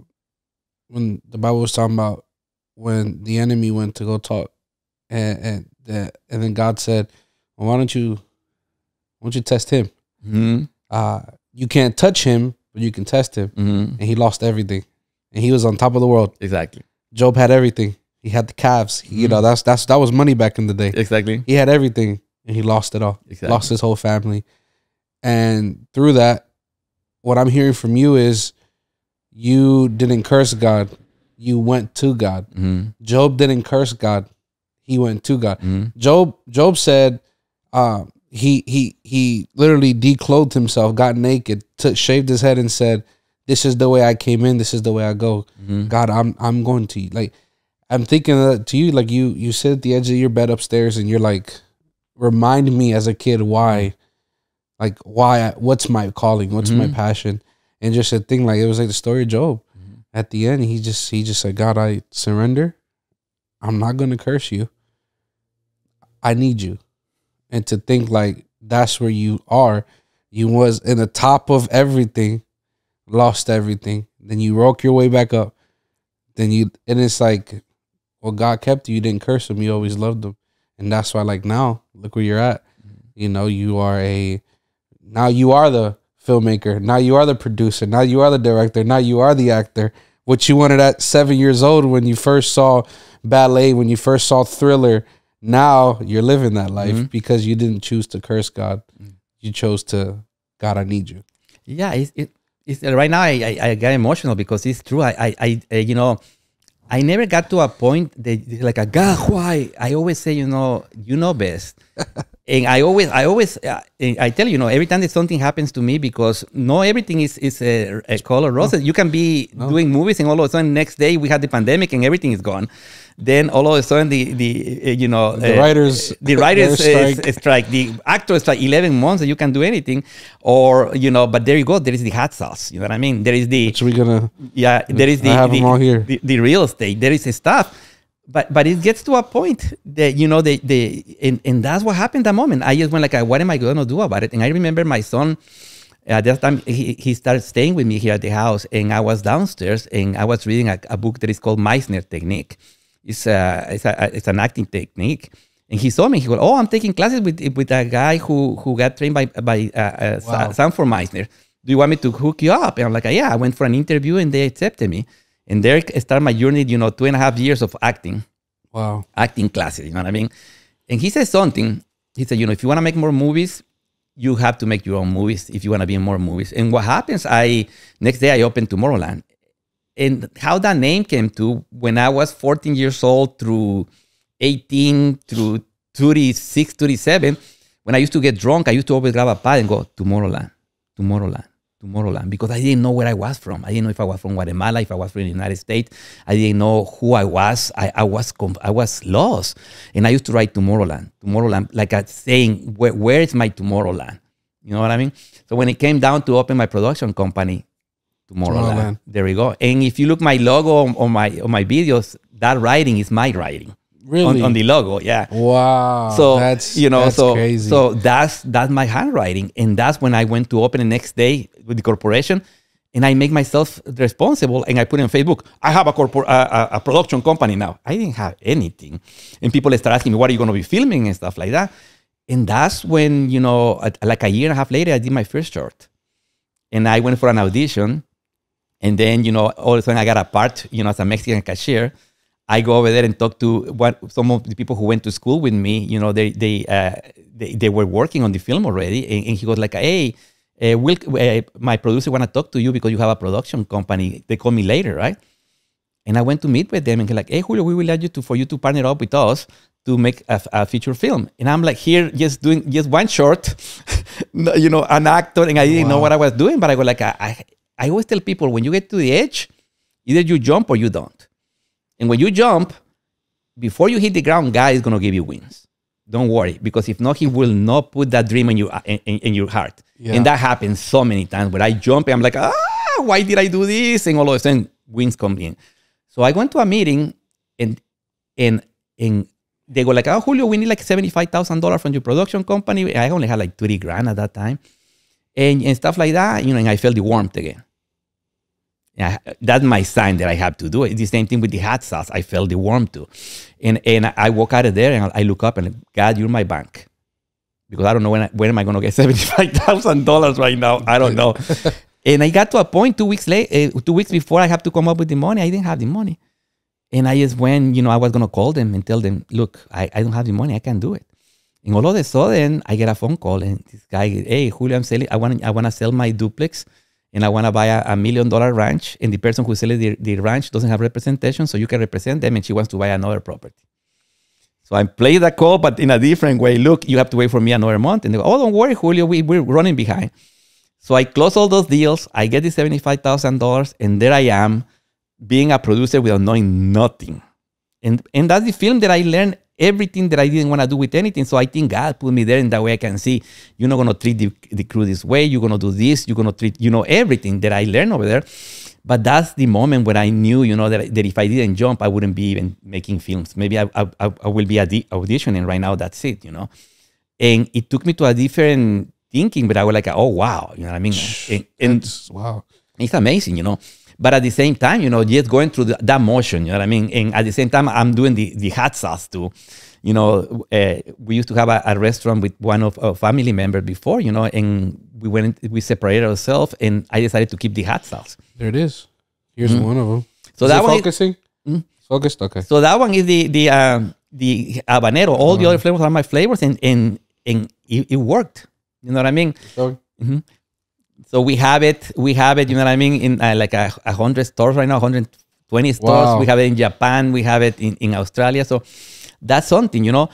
when the Bible was talking about when the enemy went to go talk, and and the, and then God said, well, "Why don't you, why don't you test him? hmm Uh, you can't touch him, but you can test him." hmm And he lost everything, and he was on top of the world. Exactly. Job had everything. He had the calves. He, You know, that's that's that was money back in the day. Exactly. He had everything and he lost it all. Exactly. Lost his whole family. And through that, what I'm hearing from you is you didn't curse God. You went to God. hmm Job didn't curse God. He went to God. hmm Job Job said uh, he he he literally declothed himself, got naked, took, shaved his head and said, "This is the way I came in, this is the way I go." hmm God, I'm I'm going to like I'm thinking that to you like you you sit at the edge of your bed upstairs and you're like remind me as a kid why like why what's my calling? What's my Mhm. passion? And just a thing like it was like the story of Job. Mhm. at the end he just he just said God I surrender. I'm not going to curse you. I need you and to think like that's where you are. You was in the top of everything lost everything. Then you woke your way back up. Then you and it's like well god kept you. You didn't curse him. You always loved him. And that's why like now look where you're at. You know you are a now you are the filmmaker. Now you are the producer. Now you are the director. Now you are the actor. What you wanted at seven years old when you first saw ballet when you first saw thriller now you're living that life Mhm. because you didn't choose to curse god you chose to god i need you Yeah, it's, it, it's right now. I, I I get emotional because it's true. I I, I you know, I never got to a point that like a God, why? I always say, you know, you know best. and I always, I always, uh, I tell you, you know, every time that something happens to me, because no everything is is a, a color roses. You can be doing movies, and all of a sudden, next day we had the pandemic, and everything is gone. Then all of a sudden, the the uh, you know The uh, writers- the writers uh, strike. strike, the actors like eleven months that you can do anything, or you know, but there you go. There is the hot sauce. You know what I mean? There is the So we gonna yeah, there is I the have the, them all here. the the real estate. There is stuff, but but it gets to a point that you know the the and, and that's what happened that moment. I just went like, what am I gonna do about it? And I remember my son. At that time, he, he started staying with me here at the house, and I was downstairs, and I was reading a, a book that is called Meisner Technique. It's a, it's a it's an acting technique, and he saw me. He goes, "Oh, I'm taking classes with with a guy who who got trained by by uh, uh, Wow. Sanford Meisner. Do you want me to hook you up?" And I'm like, "Yeah." I went for an interview, and they accepted me. And there started my journey. You know, two and a half years of acting wow. acting classes. You know what I mean? And he said something. He said, you know, if you want to make more movies, you have to make your own movies if you want to be in more movies. And what happens? I next day I opened Tomorrowland, and how that name came to when I was 14 years old through 18 through 36, 37. When I used to get drunk, I used to always grab a pad and go Tomorrowland, Tomorrowland. Tomorrowland because I didn't know where I was from. I didn't know if I was from Guatemala, if I was from the United States. I didn't know who I was. I, I was I was lost, and I used to write Tomorrowland, Tomorrowland, like saying, where, where is my Tomorrowland? You know what I mean? So when it came down to open my production company, Tomorrowland, oh, Tomorrowland. there we go. And if you look my logo on, on my on my videos, that writing is my writing Really? on, on the logo. Yeah wow. so that's you know that's so crazy. so that's that's my handwriting and that's when i went to open the next day with the corporation and i make myself responsible and i put on facebook i have a corpor- a, a, production company now i didn't have anything and people start asking me what are you going to be filming and stuff like that and that's when you know like a year and a half later i did my first short and i went for an audition and then, you know, all of a sudden I got a part, you know, as a Mexican cashier. I go over there and talk to what some of the people who went to school with me. You know, they they uh, they, they were working on the film already, and, and he goes like, "Hey, uh, will uh, my producer want to talk to you because you have a production company?" They call me later, right? And I went to meet with them and he's like, "Hey, Julio, we will like you to for you to partner up with us to make a, a feature film." And I'm like here just doing just one short, you know, an actor, and I didn't know what I was doing, but I go like, I, I I always tell people when you get to the edge, either you jump or you don't. And when you jump, before you hit the ground, God is gonna give you wings. Don't worry, because if not, He will not put that dream in your in, in, your heart. Yeah. And that happens so many times where I jump and I'm like, ah, why did I do this? And all of a sudden, wings come in. So I went to a meeting and and and they go like, oh Julio, we need like seventy five thousand dollars from your production company. I only had like thirty grand at that time, and and stuff like that. You know, and I felt the warmth again. Yeah, that's my sign that I have to do it. The same thing with the hot sauce. I felt the warmth too, and and I walk out of there and I look up and God, you're my bank, because I don't know when I, when am I going to get seventy five thousand dollars right now. I don't know. and I got to a point two weeks late, uh, two weeks before I have to come up with the money. I didn't have the money, and I just went. You know, I was going to call them and tell them, look, I, I don't have the money. I can't do it. And all of a sudden, I get a phone call, and this guy, hey, Julio, I'm selling. I want I want to sell my duplex and I want to buy a, a million dollar ranch, and the person who sells the, the ranch doesn't have representation, so you can represent them, and she wants to buy another property. So I play the call, but in a different way. Look, you have to wait for me another month. And they go, oh, don't worry, Julio, we, we're running behind. So I close all those deals. I get the $75,000, and there I am being a producer without knowing nothing. And, and that's the film that I learned everything that I didn't want to do with anything. So I think God put me there in that way I can see you're not going to treat the, the crew this way. You're going to do this. You're going to treat, you know, everything that I learned over there. But that's the moment when I knew, you know, that, that if I didn't jump, I wouldn't be even making films. Maybe I, I, I will be audi- auditioning right now. That's it, you know. And it took me to a different thinking, but I was like, oh, wow. You know what I mean? And, and wow. it's amazing, you know. But at the same time, you know, just going through the, that motion, you know what I mean? And at the same time, I'm doing the, the hot sauce too. You know, uh, we used to have a, a restaurant with one of our family members before, you know, and we went, we separated ourselves and I decided to keep the hot sauce. There it is. Here's one of them. So is that one is- focusing? Focused. Okay. So that one is the, the, um, the habanero. All the other flavors are my flavors and, and, and it, it worked. You know what I mean? So, So we have it, we have it, you know what I mean, in uh, like a, a hundred stores right now, 120 stores. Wow. We have it in Japan. We have it in, in Australia. So that's something, you know.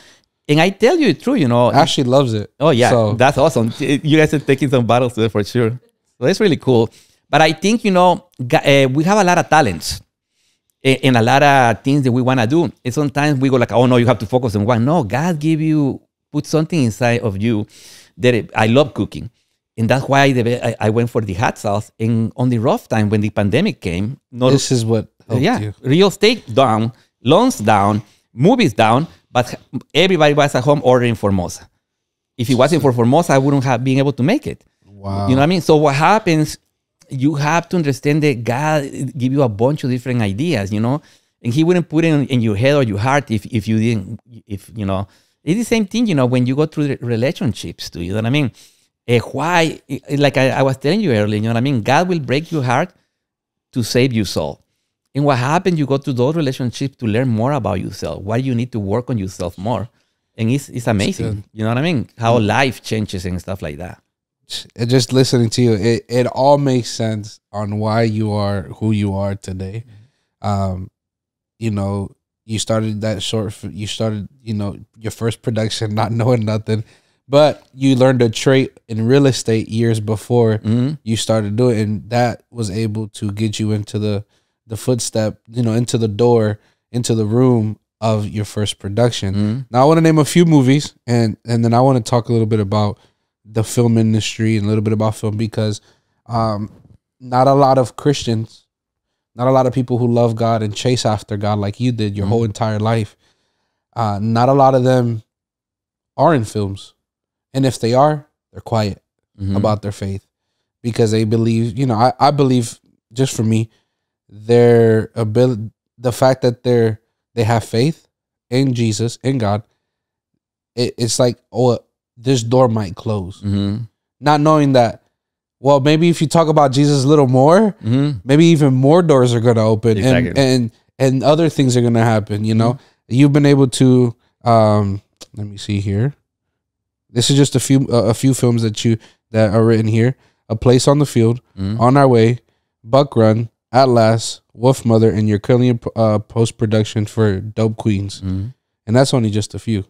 And I tell you the truth, you know. Ashley loves it. Oh yeah, So, that's awesome. You guys are taking some battles there for sure. So that's really cool. But I think you know uh, we have a lot of talents a- and a lot of things that we want to do. And sometimes we go like, oh no, you have to focus on one. No, God give you put something inside of you that it- I love cooking, and that's why the, I, I went for the hot sauce. And on the rough time when the pandemic came, no, this is what helped yeah, you. real estate down, loans down, movies down, but everybody was at home ordering Formosa. If it wasn't for Formosa, I wouldn't have been able to make it. Wow. You know what I mean? So what happens? You have to understand that God give you a bunch of different ideas, you know, and He wouldn't put it in, in your head or your heart if if you didn't, if you know. It's the same thing, you know, when you go through the relationships too. You know what I mean? Eh, why? eh, Like I, I was telling you earlier, you know what I mean? God will break your heart to save your soul. And what happens, you go to those relationships to learn more about yourself, why you need to work on yourself more. And it's, it's amazing. You know what I mean? How life changes and stuff like that. it, just listening to you, it, it all makes sense on why you are who you are today. Um, you know, you started that short. You started, you know, your first production, not knowing nothing, but you learned a trait in real estate years before Mhm. you started doing, it, and that was able to get you into the the footstep, you know, into the door, into the room of your first production. Mhm. Now I want to name a few movies, and and then I want to talk a little bit about the film industry and a little bit about film because um, not a lot of Christians, not a lot of people who love God and chase after God like you did your whole entire life. Uh, not a lot of them are in films, and if they are, they're quiet Mhm. about their faith because they believe. You know, I I believe just for me, their ability, the fact that they're they have faith in Jesus in God. It, it's like oh, this door might close Mhm. not knowing that well maybe if you talk about jesus a little more Mhm. maybe even more doors are going to open Exactly. and and and other things are going to happen you know you've been able to um let me see here this is just a few uh, a few films that you that are written here a place on the field Mhm. on our way buck run at last wolf mother and you're currently in uh, post production for dope queens Mhm. and that's only just a few.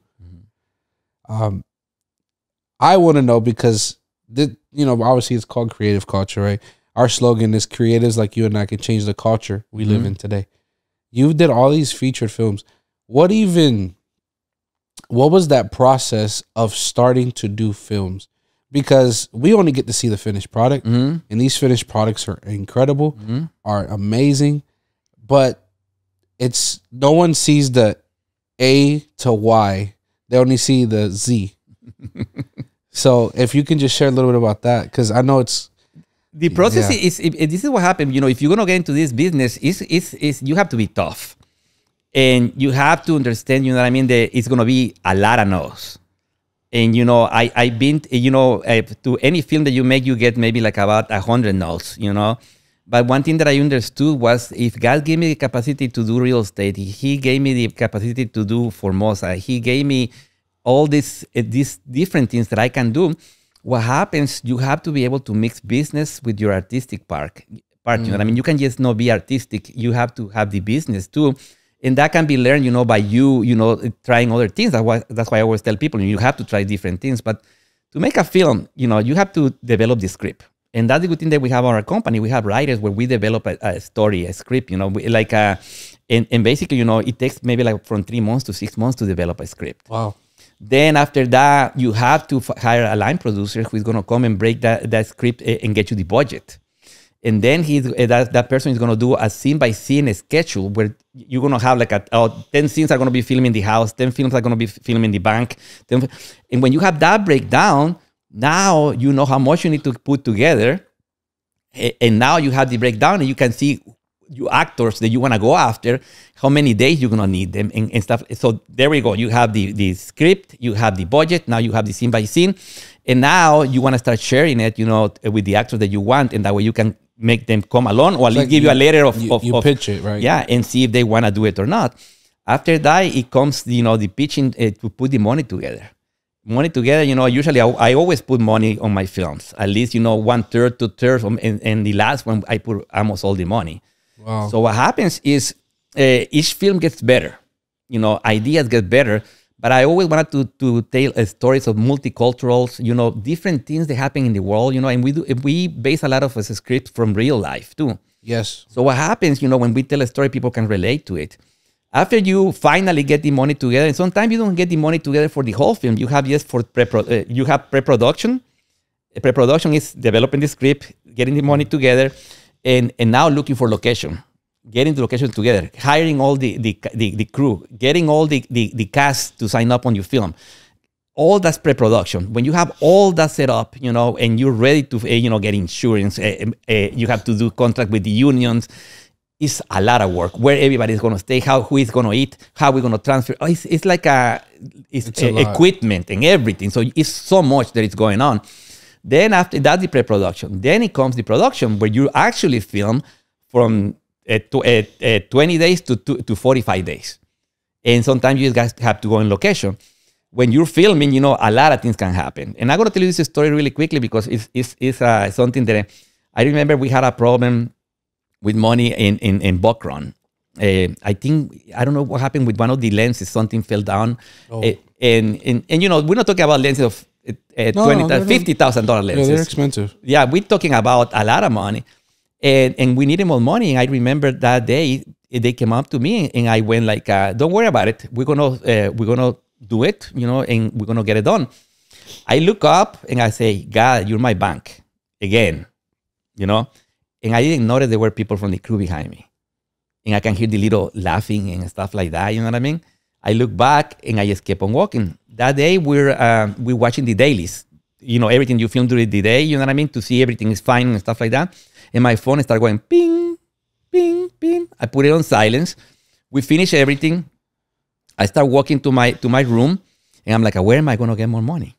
Um, I want to know because the you know obviously it's called creative culture, right? Our slogan is creatives like you and I can change the culture we live Mhm. in today. You did all these featured films. What even? What was that process of starting to do films? Because we only get to see the finished product, Mhm. and these finished products are incredible Mhm. are amazing, but it's no one sees the A to Y. They only see the Z. so if you can just share a little bit about that, because I know it's the process Yeah. is, is this is what happened you know if you're gonna get into this business is is is you have to be tough and you have to understand you know what i mean that it's gonna be a lot of no's and you know i i've been you know uh, to any film that you make you get maybe like about a hundred no's you know but one thing that i understood was if god gave me the capacity to do real estate he gave me the capacity to do formosa he gave me all these uh, these different things that I can do. What happens? You have to be able to mix business with your artistic part. Part, you know what I mean? You can just not be artistic. You have to have the business too, and that can be learned, you know, by you, you know, trying other things. That's why that's why I always tell people you have to try different things. But to make a film, you know, you have to develop the script. And that's the good thing that we have on our company. We have writers where we develop a, a story, a script, you know, we, like a, and, and basically, you know, it takes maybe like from three months to six months to develop a script. wow. Then after that, you have to f- hire a line producer who is going to come and break that, that script a- and get you the budget. And then he's uh, that, that person is going to do a scene by scene schedule where you're going to have like a oh, 10 scenes are going to be filmed in the house, 10 films are going to be filmed in the bank. 10, and when you have that breakdown, now you know how much you need to put together. And now you have the breakdown and you can see you actors that you want to go after, how many days you're gonna need them and, and stuff. So there we go. You have the the script, you have the budget, now you have the scene by scene, and now you want to start sharing it, you know, with the actors that you want, and that way you can make them come along or at least like give you, you- a letter of, you- of, you of- pitch it, right? Yeah, and see if they want to do it or not. After that, it comes, you know, the pitching uh, to put the money together money together, you know, usually I, I always put money on my films. At least, you know, one third, two thirds, um, and, and the last one I put almost all the money. Wow. So what happens is uh, each film gets better. You know, ideas get better. But I always wanted to to tell uh, stories of multiculturals. You know, different things that happen in the world. You know, and we do we base a lot of us scripts from real life too. yes. So what happens, you know, when we tell a story, people can relate to it. After you finally get the money together, and sometimes you don't get the money together for the whole film. You have just for pre uh, you have pre-production. Uh, Pre-production is developing the script, getting the money together, and and now looking for location, getting the location together, hiring all the the, the, the crew, getting all the, the the cast to sign up on your film all that's pre-production. When you have all that set up, you know, and you're ready to, uh, you know, get insurance, uh, uh, you have to do contract with the unions. It's a lot of work. Where everybody's going to stay, how who is going to eat, how we're going to transfer. Oh, it's, it's like a, it's, It's a equipment and everything. So it's so much that is going on. Then after that, the pre-production. Then it comes the production where you actually film from 20 days to, to, to 45 days. And sometimes you guys have to go in location. When you're filming, you know, a lot of things can happen. And I'm going to tell you this story really quickly because it's, it's, it's uh, something that I remember we had a problem with money in, in, in Buck Run. Uh, I think, I don't know what happened with one of the lenses, something fell down. Oh. Uh, and, and, and, you know, we're not talking about lenses of uh, uh, No, 20, they're- $50,000 Yeah, lenses they're expensive. yeah, we're talking about a lot of money. And, and we needed more money. And I remember that day they came up to me and I went like, uh, don't worry about it. We're to, uh, we're to do it, you know, and we're to get it done. I look up and I say, God, you're my bank again, you know? And I didn't notice there were people from the crew behind me. And I can hear the little laughing and stuff like that, you know what I mean? I look back and I just kept on walking. That day we're, uh, we're watching the dailies, you know, everything you film during the day, you know what I mean? To see everything is fine and stuff like that. And my phone started going ping, ping, ping. I put it on silence. We finish everything. I start walking to my to my room and I'm like, where am I gonna get more money?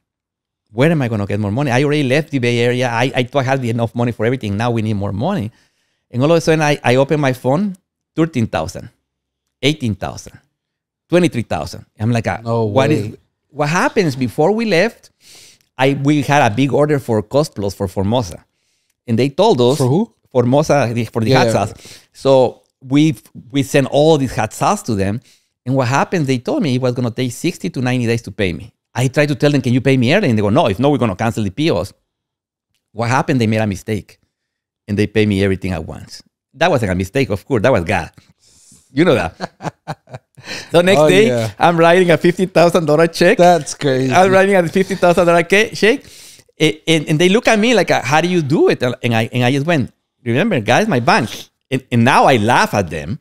Where am I gonna get more money? I already left the Bay Area. I, I thought I had enough money for everything. Now we need more money. And all of a sudden I, I open my phone, 13,000, 18,000, 23,000. I'm like, uh, No what is what happens before we left? I we had a big order for Cost Plus for Formosa. And they told us For who? Formosa for the Yeah, hot yeah. So we we sent all these hot sauce to them. And what happened? They told me it was gonna take 60 to 90 days to pay me. I tried to tell them, can you pay me early? And they go, no, if no, we're gonna cancel the POs. What happened? They made a mistake. And they paid me everything at once. That wasn't a mistake, of course. That was God. You know that. so next Oh, day, yeah. I'm writing a fifty thousand dollar check. That's crazy. I'm writing a fifty thousand dollar check, And, and they look at me like, uh, "How do you do it?" And I and I just went, "Remember, guys, my bank." And, and now I laugh at them,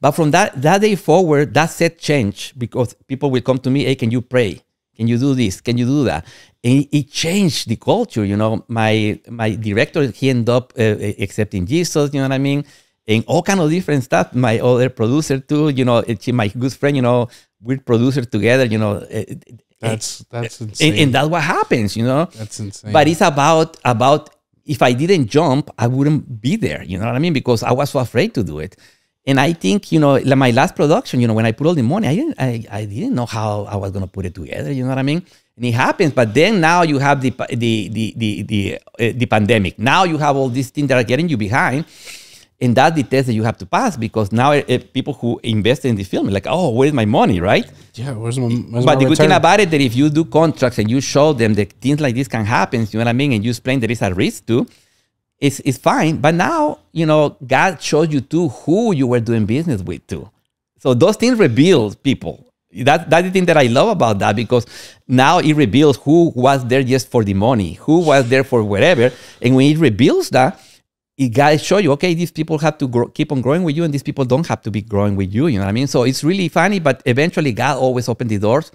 but from that that day forward, that set changed because people will come to me, "Hey, can you pray? Can you do this? Can you do that?" And it, changed the culture. You know, my my director he ended up uh, accepting Jesus. You know what I mean? And all kind of different stuff. My other producer too. You know, my good friend. You know, we're producers together. You know, uh, That's that's insane. and, and that's what happens, you know. that's insane. But it's about about if I didn't jump, I wouldn't be there. You know what I mean? Because I was so afraid to do it. And I think you know, like my last production, you know, when I put all the money, I didn't I, I didn't know how I was gonna put it together. You know what I mean? And it happens. But then now you have the the the the the, uh, the pandemic. Now you have all these things that are getting you behind. And that's the test that you have to pass because now uh, people who invest in the film are like, oh, where's my money, right? yeah, where's my, where's But my the good thing about it that if you do contracts and you show them that things like this can happen, you know what I mean, and you explain there is a risk too, it's, it's fine. But now, you know, God showed you too who you were doing business with too. So those things reveal people. That, that's the thing that I love about that because now it reveals who was there just for the money, who was there for whatever. And when it reveals that, it guys show you, okay, these people have to grow, keep on growing with you, and these people don't have to be growing with you. You know what I mean? So it's really funny, but eventually God always opened the doors,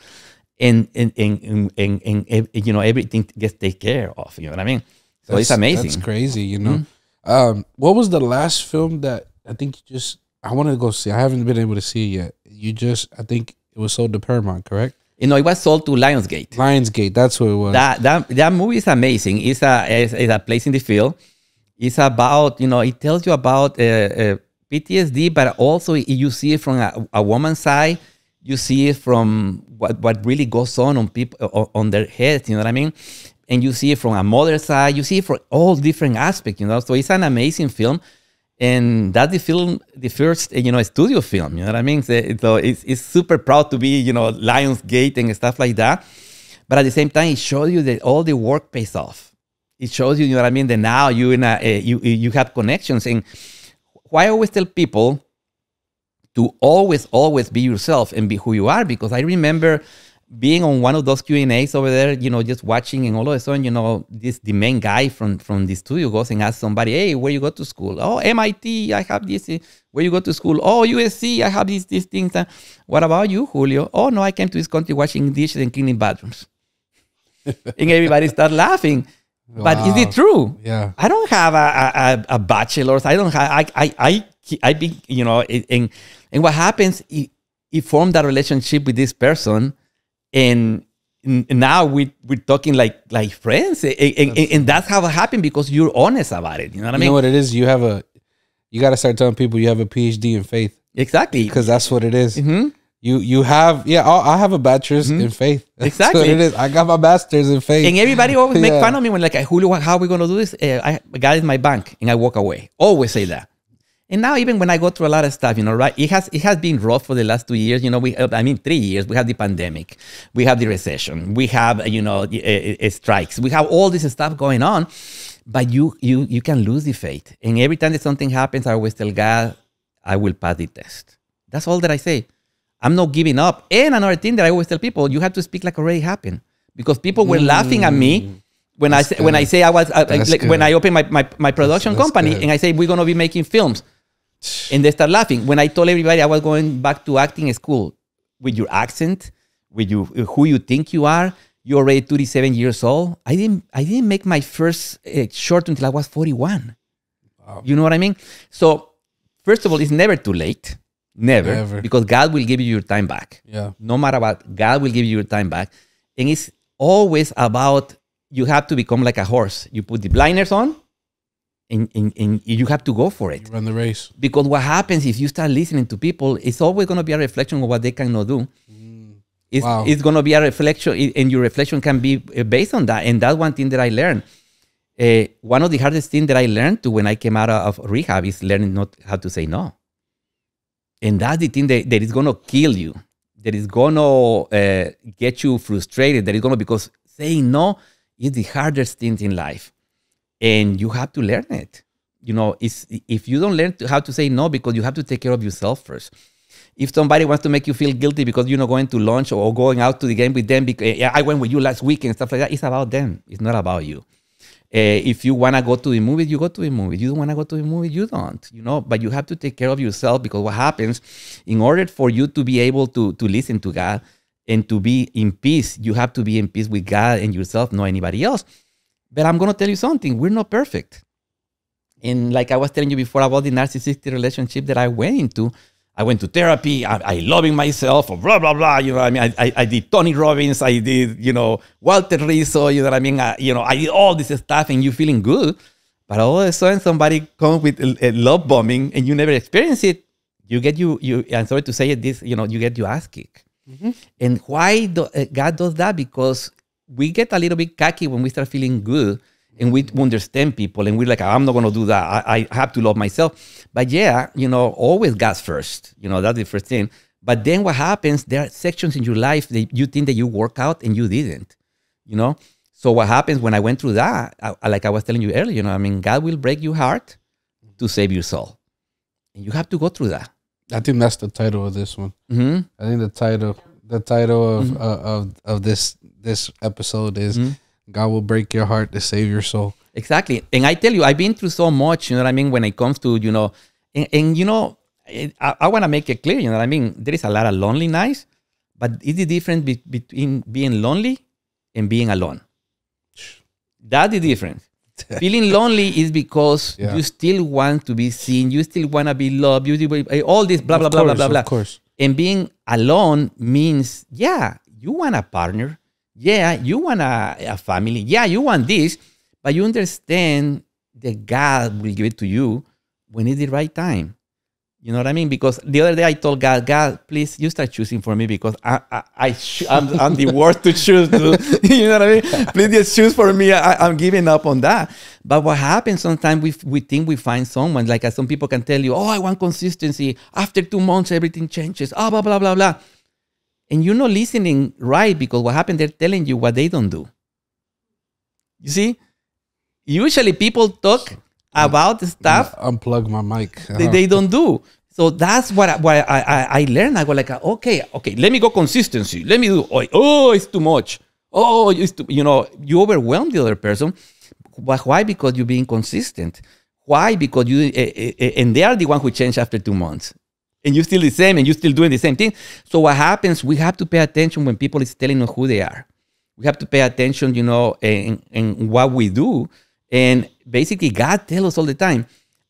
and and and and, and, and, you know everything gets taken care of. You know what I mean? So it's amazing. That's crazy. You know, um, what was the last film that I think you just I wanted to go see? I haven't been able to see it yet. You just I think it was sold to Paramount, correct? You know, it was sold to Lionsgate. Lionsgate. That's what it was. That that that movie is amazing. It's a it's, it's a place in the field. It's about you know it tells you about uh, uh, PTSD, but also you see it from a, a woman's side. You see it from what what really goes on on people on, their heads. You know what I mean? And you see it from a mother's side. You see it from all different aspects. You know, so it's an amazing film. and that's the film, the first you know studio film. You know what I mean? So, so it's, it's super proud to be you know Lionsgate and stuff like that. But at the same time, it shows you that all the work pays off. It shows you, you know what I mean, that now you in a, eh, a you you have connections. And why I always tell people to always always be yourself and be who you are because I remember being on one of those Q and A's over there, you know, just watching, and all of a sudden, you know, this the main guy from from the studio goes and asks somebody, "Hey, where you go to school? Oh, MIT, I have this. Eh, where you go to school? Oh, USC, I have these these things. What about you, Julio? Oh no, I came to this country washing dishes and cleaning bathrooms." and everybody start laughing. Wow. But is it true? Yeah. I don't have a, a, a bachelor's. I don't have. I I I I be you know. And and what happens? He, he formed that relationship with this person and now we we're talking like like friends, and, and, and, that's how it happened because you're honest about it. You know what I mean? You know what it is? You have a, you got to start telling people you have a PhD in faith. Exactly, because that's what it is. Mm-hmm. You you have yeah I have a bachelor's mm-hmm. in faith. That's exactly, it is. I got my master's in faith. And everybody always yeah. make fun of me when like Julio, how are we gonna do this? Uh, I got in my bank and I walk away. Always say that. And now even when I go through a lot of stuff, you know, right? It has it has been rough for the last two years. You know, we I mean three years. We have the pandemic, we have the recession, we have you know uh, strikes, we have all this stuff going on. But you you you can lose the faith. And every time that something happens, I always tell God, I will pass the test. That's all that I say. I'm not giving up. And another thing that I always tell people, you have to speak like already happened, because people were mm. laughing at me when That's I say, when I say I was uh, like, when I open my, my, my production That's company good. and I say we're gonna be making films and they start laughing. When I told everybody I was going back to acting school with your accent, with you who you think you are, you're already 37 years old. I didn't I didn't make my first uh, short until I was 41. Wow. You know what I mean? So first of all, it's never too late. Never, never, because God will give you your time back. Yeah. No matter what, God will give you your time back. And it's always about you have to become like a horse. You put the blinders on and, and, and you have to go for it. You run the race. Because what happens if you start listening to people, it's always going to be a reflection of what they cannot do. Mm. It's, wow. it's going to be a reflection, and your reflection can be uh, based on that. And that's one thing that I learned. Uh, one of the hardest things that I learned to when I came out of rehab is learning not how to say no. And that's the thing that, that is going to kill you, that is going to uh, get you frustrated, that is going to, because saying no is the hardest thing in life and you have to learn it. You know, it's, if you don't learn to, how to say no because you have to take care of yourself first. If somebody wants to make you feel guilty because you're not going to lunch or going out to the game with them, because I went with you last week and stuff like that, it's about them. It's not about you. Uh, if you want to go to the movie, you go to the movie. You don't want to go to the movie, you don't. You know, but you have to take care of yourself because what happens, in order for you to be able to to listen to God and to be in peace, you have to be in peace with God and yourself, not anybody else. But I'm going to tell you something we're not perfect. And like I was telling you before about the narcissistic relationship that I went into, I went to therapy. I, I loving myself, or blah blah blah. You know, I mean, I, I, I, did Tony Robbins. I did, you know, Walter Riso. You know what I mean? I, you know, I did all this stuff, and you feeling good. But all of a sudden, somebody comes with a, a love bombing, and you never experience it. You get you you. I'm sorry to say it. This, you know, you get your ass kicked. Mm-hmm. And why do, uh, God does that? Because we get a little bit cocky when we start feeling good and we understand people and we're like, I'm not going to do that. I, I, have to love myself. But yeah, you know, always God's first. You know, that's the first thing. But then what happens, there are sections in your life that you think that you work out and you didn't, you know? So what happens when I went through that, I, like I was telling you earlier, you know, I mean, God will break your heart to save your soul. And you have to go through that. I think that's the title of this one. Mm-hmm. I think the title, the title of, mm-hmm. uh, of, of this this episode is mm-hmm. God will break your heart to save your soul. Exactly. And I tell you, I've been through so much, you know what I mean, when it comes to, you know, and, and you know, I, I want to make it clear, you know what I mean? There is a lot of loneliness, but it's the difference be, between being lonely and being alone. That's the difference. Feeling lonely is because yeah. you still want to be seen, you still want to be loved, you do eh, all this blah, blah, blah, blah, blah, blah. Of course. And being alone means, yeah, you want a partner, yeah, you want a, a family. Yeah, you want this, but you understand that God will give it to you when it's the right time. You know what I mean? Because the other day I told God, God, please, you start choosing for me because I, I, I I'm, I'm the worst to choose. Dude. you know what I mean? Please just choose for me. I, I'm giving up on that. But what happens sometimes we we think we find someone like some people can tell you, oh, I want consistency. After two months, everything changes. Ah, oh, blah blah blah blah. And you're not listening right because what happened? They're telling you what they don't do. You see, usually people talk about stuff unplug my mic uh-huh. they, they don't do so that's what I, what I, I, I learned. I go like, okay, okay, let me go consistency. Let me do. Oh, oh it's too much. Oh, it's too, you know, you overwhelm the other person. But why? Because you're being consistent. Why? Because you uh, uh, and they are the one who changed after two months, and you're still the same, and you're still doing the same thing. So what happens? We have to pay attention when people is telling us who they are. We have to pay attention, you know, in, in what we do, and basically, God tells us all the time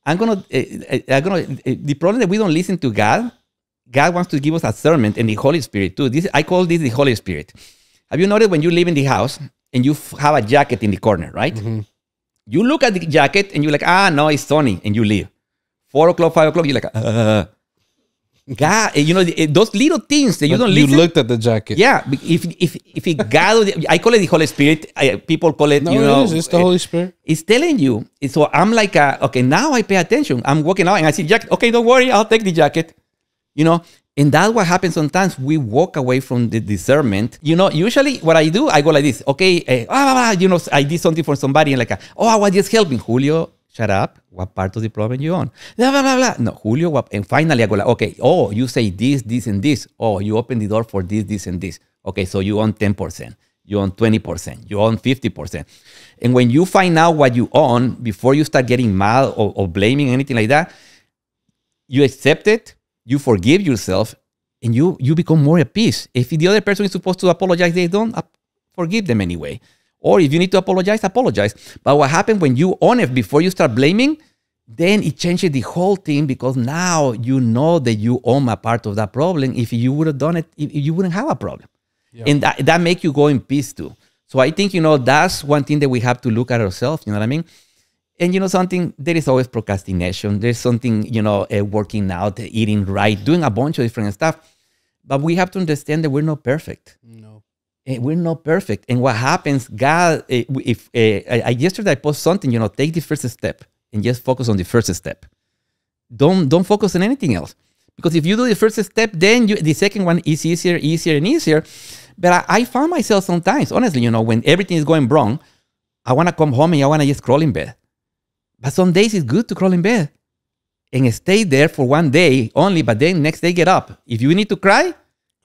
I'm gonna, uh, I'm gonna. Uh, the problem that we don't listen to God. God wants to give us a sermon and the Holy Spirit too. This I call this the Holy Spirit. Have you noticed when you live in the house and you have a jacket in the corner, right? Mm-hmm. You look at the jacket and you're like, ah, no, it's sunny, and you leave. Four o'clock, five o'clock, you're like, uh, God, you know those little things that you don't. You looked at the jacket. Yeah, if if if it God, I call it the Holy Spirit. I, people call it. No, you know, it is. It's the Holy Spirit. It's telling you. So I'm like, uh, okay, now I pay attention. I'm walking out and I see jacket. Okay, don't worry, I'll take the jacket. You know, and that's what happens sometimes. We walk away from the discernment. You know, usually what I do, I go like this. Okay, uh, ah, you know, I did something for somebody and like, oh, I was just helping Julio shut up. What part of the problem you on? Blah, blah, blah, blah. No, Julio, what, and finally I go like, okay, oh, you say this, this, and this. Oh, you open the door for this, this, and this. Okay, so you own 10%, you own 20%, you own 50%. And when you find out what you own before you start getting mad or, or blaming anything like that, you accept it, you forgive yourself, and you you become more at peace. If the other person is supposed to apologize, they don't, forgive them anyway. Or if you need to apologize, apologize. But what happened when you own it before you start blaming, then it changes the whole thing because now you know that you own a part of that problem. If you would have done it, you wouldn't have a problem. Yeah. And that, that make you go in peace too. So I think, you know, that's one thing that we have to look at ourselves. You know what I mean? And you know something, there is always procrastination. There's something, you know, uh, working out, eating right, doing a bunch of different stuff. But we have to understand that we're not perfect. No. Eh, we're not perfect. And what happens, God, eh, if uh, I, yesterday I post something, you know, take the first step and just focus on the first step. Don't don't focus on anything else. Because if you do the first step, then you, the second one is easier, easier, and easier. But I, I found myself sometimes, honestly, you know, when everything is going wrong, I want to come home and I want to just crawl in bed. But some days it's good to crawl in bed and stay there for one day only, but then next day get up. If you need to cry,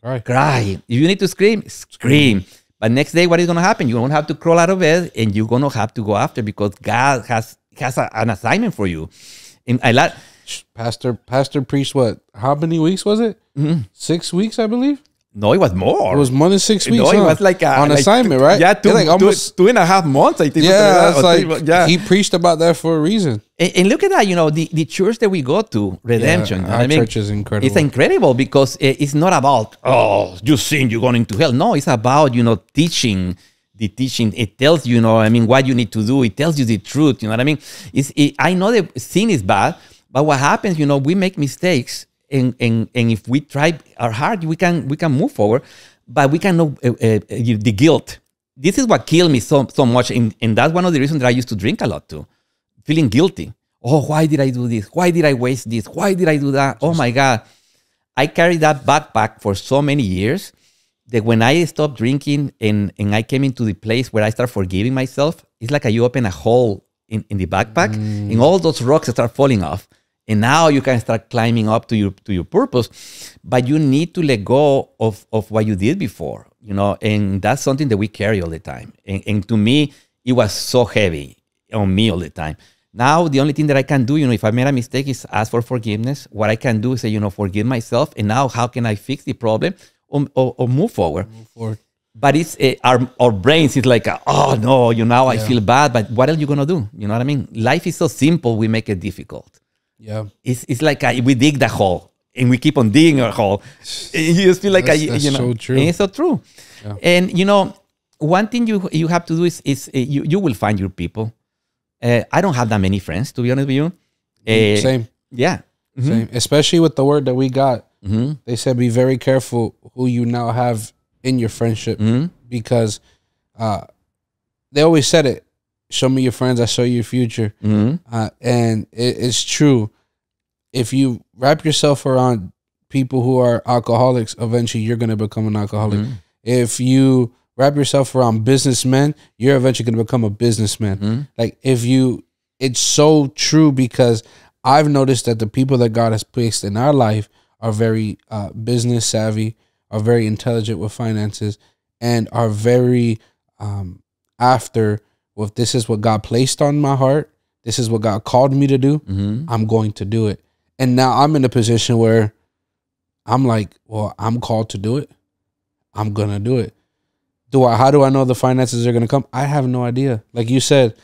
Cry. Cry. If you need to scream, scream. But next day, what is going to happen? You don't have to crawl out of bed, and you're going to have to go after because God has has a, an assignment for you. And I like Pastor Pastor priest. what? How many weeks was it? Mm-hmm. Six weeks, I believe. No, it was more. It was more than six weeks. No, it was like a, on like assignment, right? Yeah, two, like almost two, two and a half months. I think. Yeah, it's like yeah. he preached about that for a reason. And, and, look at that. You know, the, the church that we go to, Redemption. Yeah, our I mean, church is incredible. It's incredible because it's not about oh, you sin, you're going to hell. No, it's about you know teaching. The teaching it tells you, you know, I mean, what you need to do. It tells you the truth. You know what I mean? It's it, I know that sin is bad, but what happens, you know, we make mistakes, and and and if we try our hard, we can we can move forward but we cannot uh, uh, the guilt. This is what killed me so so much, and, and that's one of the reasons that I used to drink a lot too, feeling guilty. Oh, why did I do this? Why did I waste this? Why did I do that? Oh my God. I carried that backpack for so many years that when I stopped drinking and, and I came into the place where I start forgiving myself, it's like you open a hole in, in the backpack mm. and all those rocks start falling off and now you can start climbing up to your to your purpose but you need to let go of of what you did before you know? And that's something that we carry all the time. And, and to me it was so heavy on me all the time. Now the only thing that i can do you know if i made a mistake is ask for forgiveness. What i can do is say you know forgive myself. And now how can i fix the problem or, or, or move forward? Move forward. But it's uh, our our brains is like oh no you know yeah. i feel bad but what are you gonna do? You know what i mean? Life is so simple we make it difficult yeah. It's, it's like a, we dig the hole and we keep on digging a hole. You just feel like, that's, a, that's you know, so true. And it's so true. Yeah. And, you know, one thing you you have to do is, is uh, you, you will find your people. Uh, I don't have that many friends, to be honest with you. Uh, Same. Yeah. Same. Especially with the word that we got. Mm-hmm. They said be very careful who you now have in your friendship Mm-hmm. because uh, they always said it. Show me your friends, I show you your future. Mm-hmm. Uh, and it, it's true. If you wrap yourself around people who are alcoholics, eventually you're going to become an alcoholic. Mm-hmm. If you wrap yourself around businessmen, you're eventually going to become a businessman. Mm-hmm. Like if you, it's so true because I've noticed that the people that God has placed in our life are very uh, business savvy, are very intelligent with finances, and are very um, after. Well, if this is what God placed on my heart, this is what God called me to do. Mm-hmm. I'm going to do it. And now I'm in a position where I'm like, well, I'm called to do it. I'm gonna do it. Do I? How do I know the finances are gonna come? I have no idea. Like you said,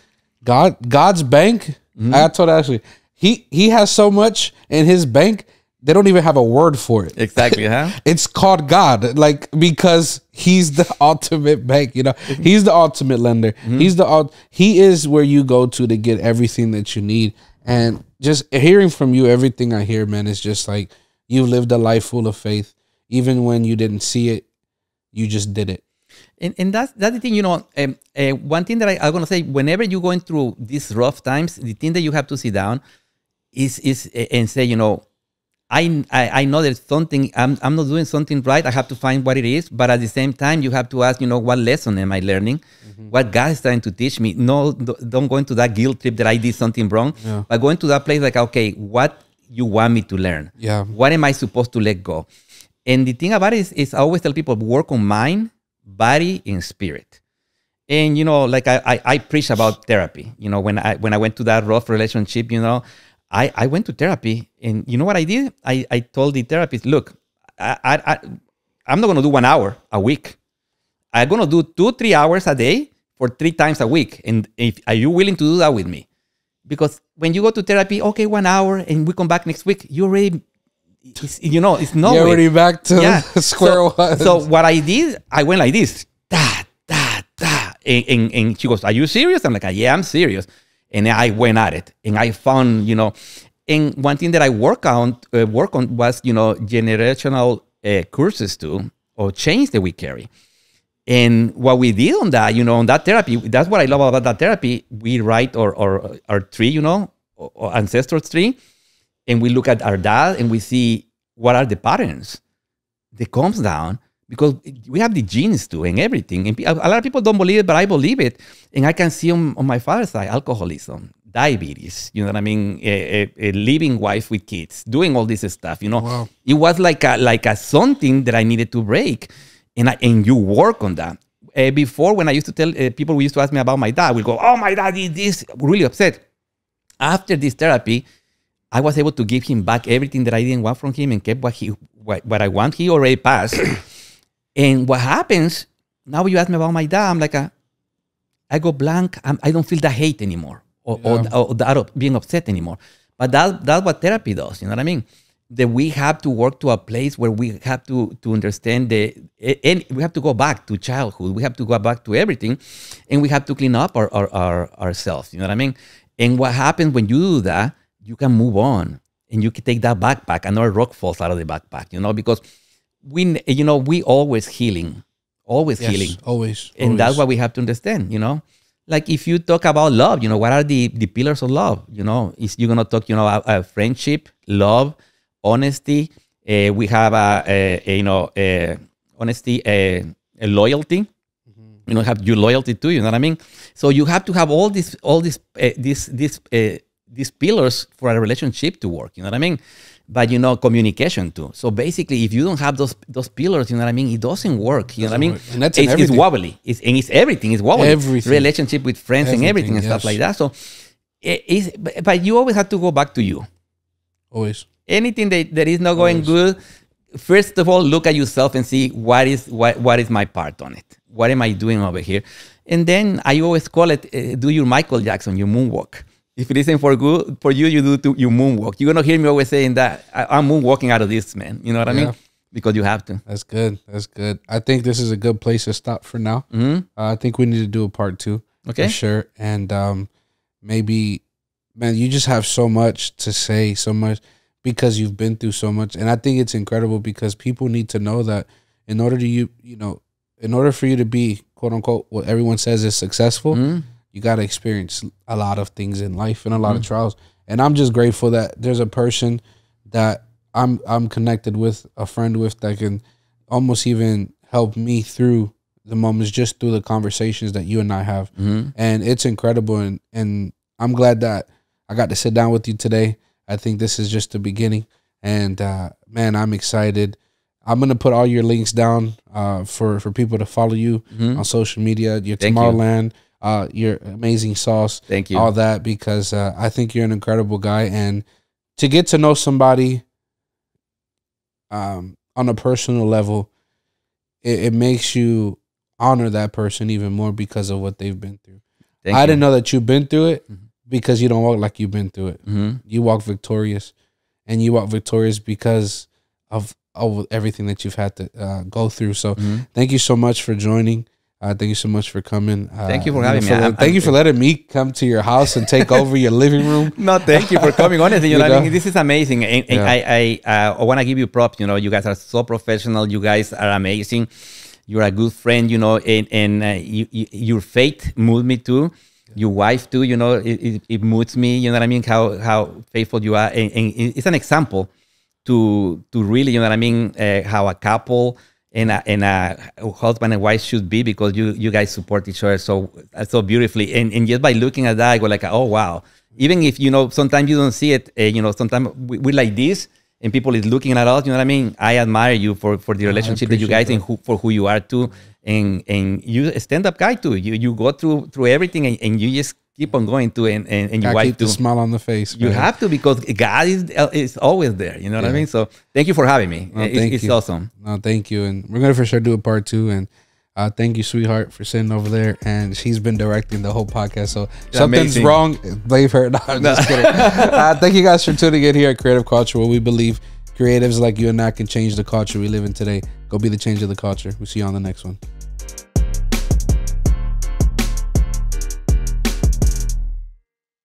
God, God's bank. I told Ashley, he he has so much in his bank. They don't even have a word for it. Exactly, huh? It's called God, like because He's the ultimate bank. You know, He's the ultimate lender. He's the ult- He is where you go to to get everything that you need. And just hearing from you, everything I hear, man, is just like you lived a life full of faith, even when you didn't see it. You just did it. And, and that's that's the thing, you know. Um, uh, one thing that I, I'm gonna say, whenever you're going through these rough times, the thing that you have to sit down is is uh, and say, you know, I, I I know there's something I'm I'm not doing something right. I have to find what it is, but at the same time, you have to ask, you know, what lesson am I learning? Mm-hmm. What God is trying to teach me? No, do- don't go into that guilt trip that I did something wrong, Yeah. but go into that place like, okay, what you want me to learn? Yeah. What am I supposed to let go? And the thing about it is, is I always tell people work on mind, body, and spirit. And you know, like I, I, I preach about therapy. You know, when I when I went to that rough relationship, you know, I, I went to therapy, and you know what I did? I, I told the therapist, look, I, I, I I'm not gonna do one hour a week. I'm gonna do two three hours a day for three times a week. And if are you willing to do that with me? Because when you go to therapy, okay, one hour, and we come back next week, you already, it's, you know, it's no You're way. already back to square so, one. So what I did, I went like this, da da da, and, and, and she goes, "Are you serious?" I'm like, "Yeah, I'm serious." And I went at it, and I found, you know, and one thing that I work on, uh, work on was, you know, generational uh, curses too, or change that we carry. And what we did on that, you know, on that therapy, that's what I love about that therapy. We write our our, our tree, you know, our ancestral tree, and we look at our dad and we see what are the patterns that comes down because we have the genes too and everything. And a lot of people don't believe it, but I believe it. And I can see on, on my father's side alcoholism, diabetes, you know what I mean? A, a, a living wife with kids, doing all this stuff, you know. Wow. It was like a, like a something that I needed to break. And, I, and you work on that. Uh, before, when I used to tell uh, people, who used to ask me about my dad, we go, oh, my dad did this, really upset. After this therapy, I was able to give him back everything that I didn't want from him and kept what he what, what I want. He already passed. And what happens now? You ask me about my dad. I'm like, a, I go blank. I'm, I don't feel the hate anymore, or, or, or that being upset anymore. But that that's what therapy does. You know what I mean? That we have to work to a place where we have to to understand the and we have to go back to childhood. We have to go back to everything, and we have to clean up our, our, our ourselves. You know what I mean? And what happens when you do that? You can move on, and you can take that backpack. Another rock falls out of the backpack. You know because we you know we always healing, always Yes, healing. always. and always. that's what we have to understand you know? Like if you talk about love you know what are the the pillars of love you know? Is you're gonna talk you know a, a friendship love honesty uh, we have a, a, a, you know a honesty a, a loyalty. You know have your loyalty too you know what i mean? So you have to have all these all these uh, these these uh, these pillars for a relationship to work you know what i mean but you know communication too. So basically if you don't have those those pillars you know what i mean? It doesn't work you know what i mean? Work. And that's it's, it's wobbly. It's and it's everything. It's wobbly. Everything. relationship with friends and everything and Everything, stuff like that. so it is but, but you always have to go back to you. Always. anything that, that is not going good first of all look at yourself and see what is what, what is my part on it? What am i doing over here? And then i always call it uh, do your michael jackson your moonwalk if it isn't for good for you you do to your moonwalk you're gonna hear me always saying that I, i'm moonwalking out of this man you know what i mean because you have to That's good. That's good. I think this is a good place to stop for now. Mhm. Uh, I think we need to do a part two. Okay. For sure. And um, maybe, man, you just have so much to say, so much. because you've been through so much. And I think it's incredible because people need to know that in order to you, you know, in order for you to be quote unquote what everyone says is successful, Mhm. You got to experience a lot of things in life and a lot of trials. And I'm just grateful that there's a person that I'm I'm connected with, a friend with that can almost even help me through the moments just through the conversations that you and I have. Mhm. And it's incredible and and I'm glad that I got to sit down with you today. I think this is just the beginning. And uh, man, I'm excited. I'm gonna put all your links down uh, for for people to follow you Mhm. on social media. Your Thank you. Uh, your amazing sauce, Thank you. all that because uh, I think you're an incredible guy, and to get to know somebody um, on a personal level, it, it makes you honor that person even more because of what they've been through. Thank I you. didn't know that you've been through it Mhm. because you don't walk like you've been through it. Mhm. You walk victorious, and you walk victorious because of of everything that you've had to uh, go through. So Mhm. thank you so much for joining. Uh, thank you so much for coming. Uh, Thank you for know, having me. let- I'm- thank you for letting me come to your house and take over your living room. No, thank you for coming. Honestly, you, You know, I mean, this is amazing, and, and Yeah. I, I, uh, I want to give you props. You know, you guys are so professional. You guys are amazing. You're a good friend. You know, and and uh, you, you, your faith moved me too. Your wife too. You know, it, it, it moves me. You know what I mean? How how faithful you are, and, and it's an example to to really, you know what I mean? Uh, how a couple and a, and a husband and wife should be because you you guys support each other so so beautifully. And and just by looking at that, I go like, oh wow. Even if you know sometimes you don't see it, uh, you know sometimes we, we like this. And people is looking at us, you know what I mean. I admire you for, for the relationship that you guys and who, for who you are too, and and you stand up guy too. You you go through through everything and, and you just keep on going to and and, and your I wife keep too. the smile on the face. You man. have to because God is is always there. You know what I mean? So thank you for having me. No, It's- it's you. awesome. No, thank you, and we're gonna for sure do a part two. And uh, thank you, sweetheart, for sitting over there. And she's been directing the whole podcast. So something's amazing. wrong. Blame her. No, I'm just kidding. uh, thank you guys for tuning in here at Creative Culture, where we believe creatives like you and I can change the culture we live in today. Go be the change of the culture. We'll see you on the next one.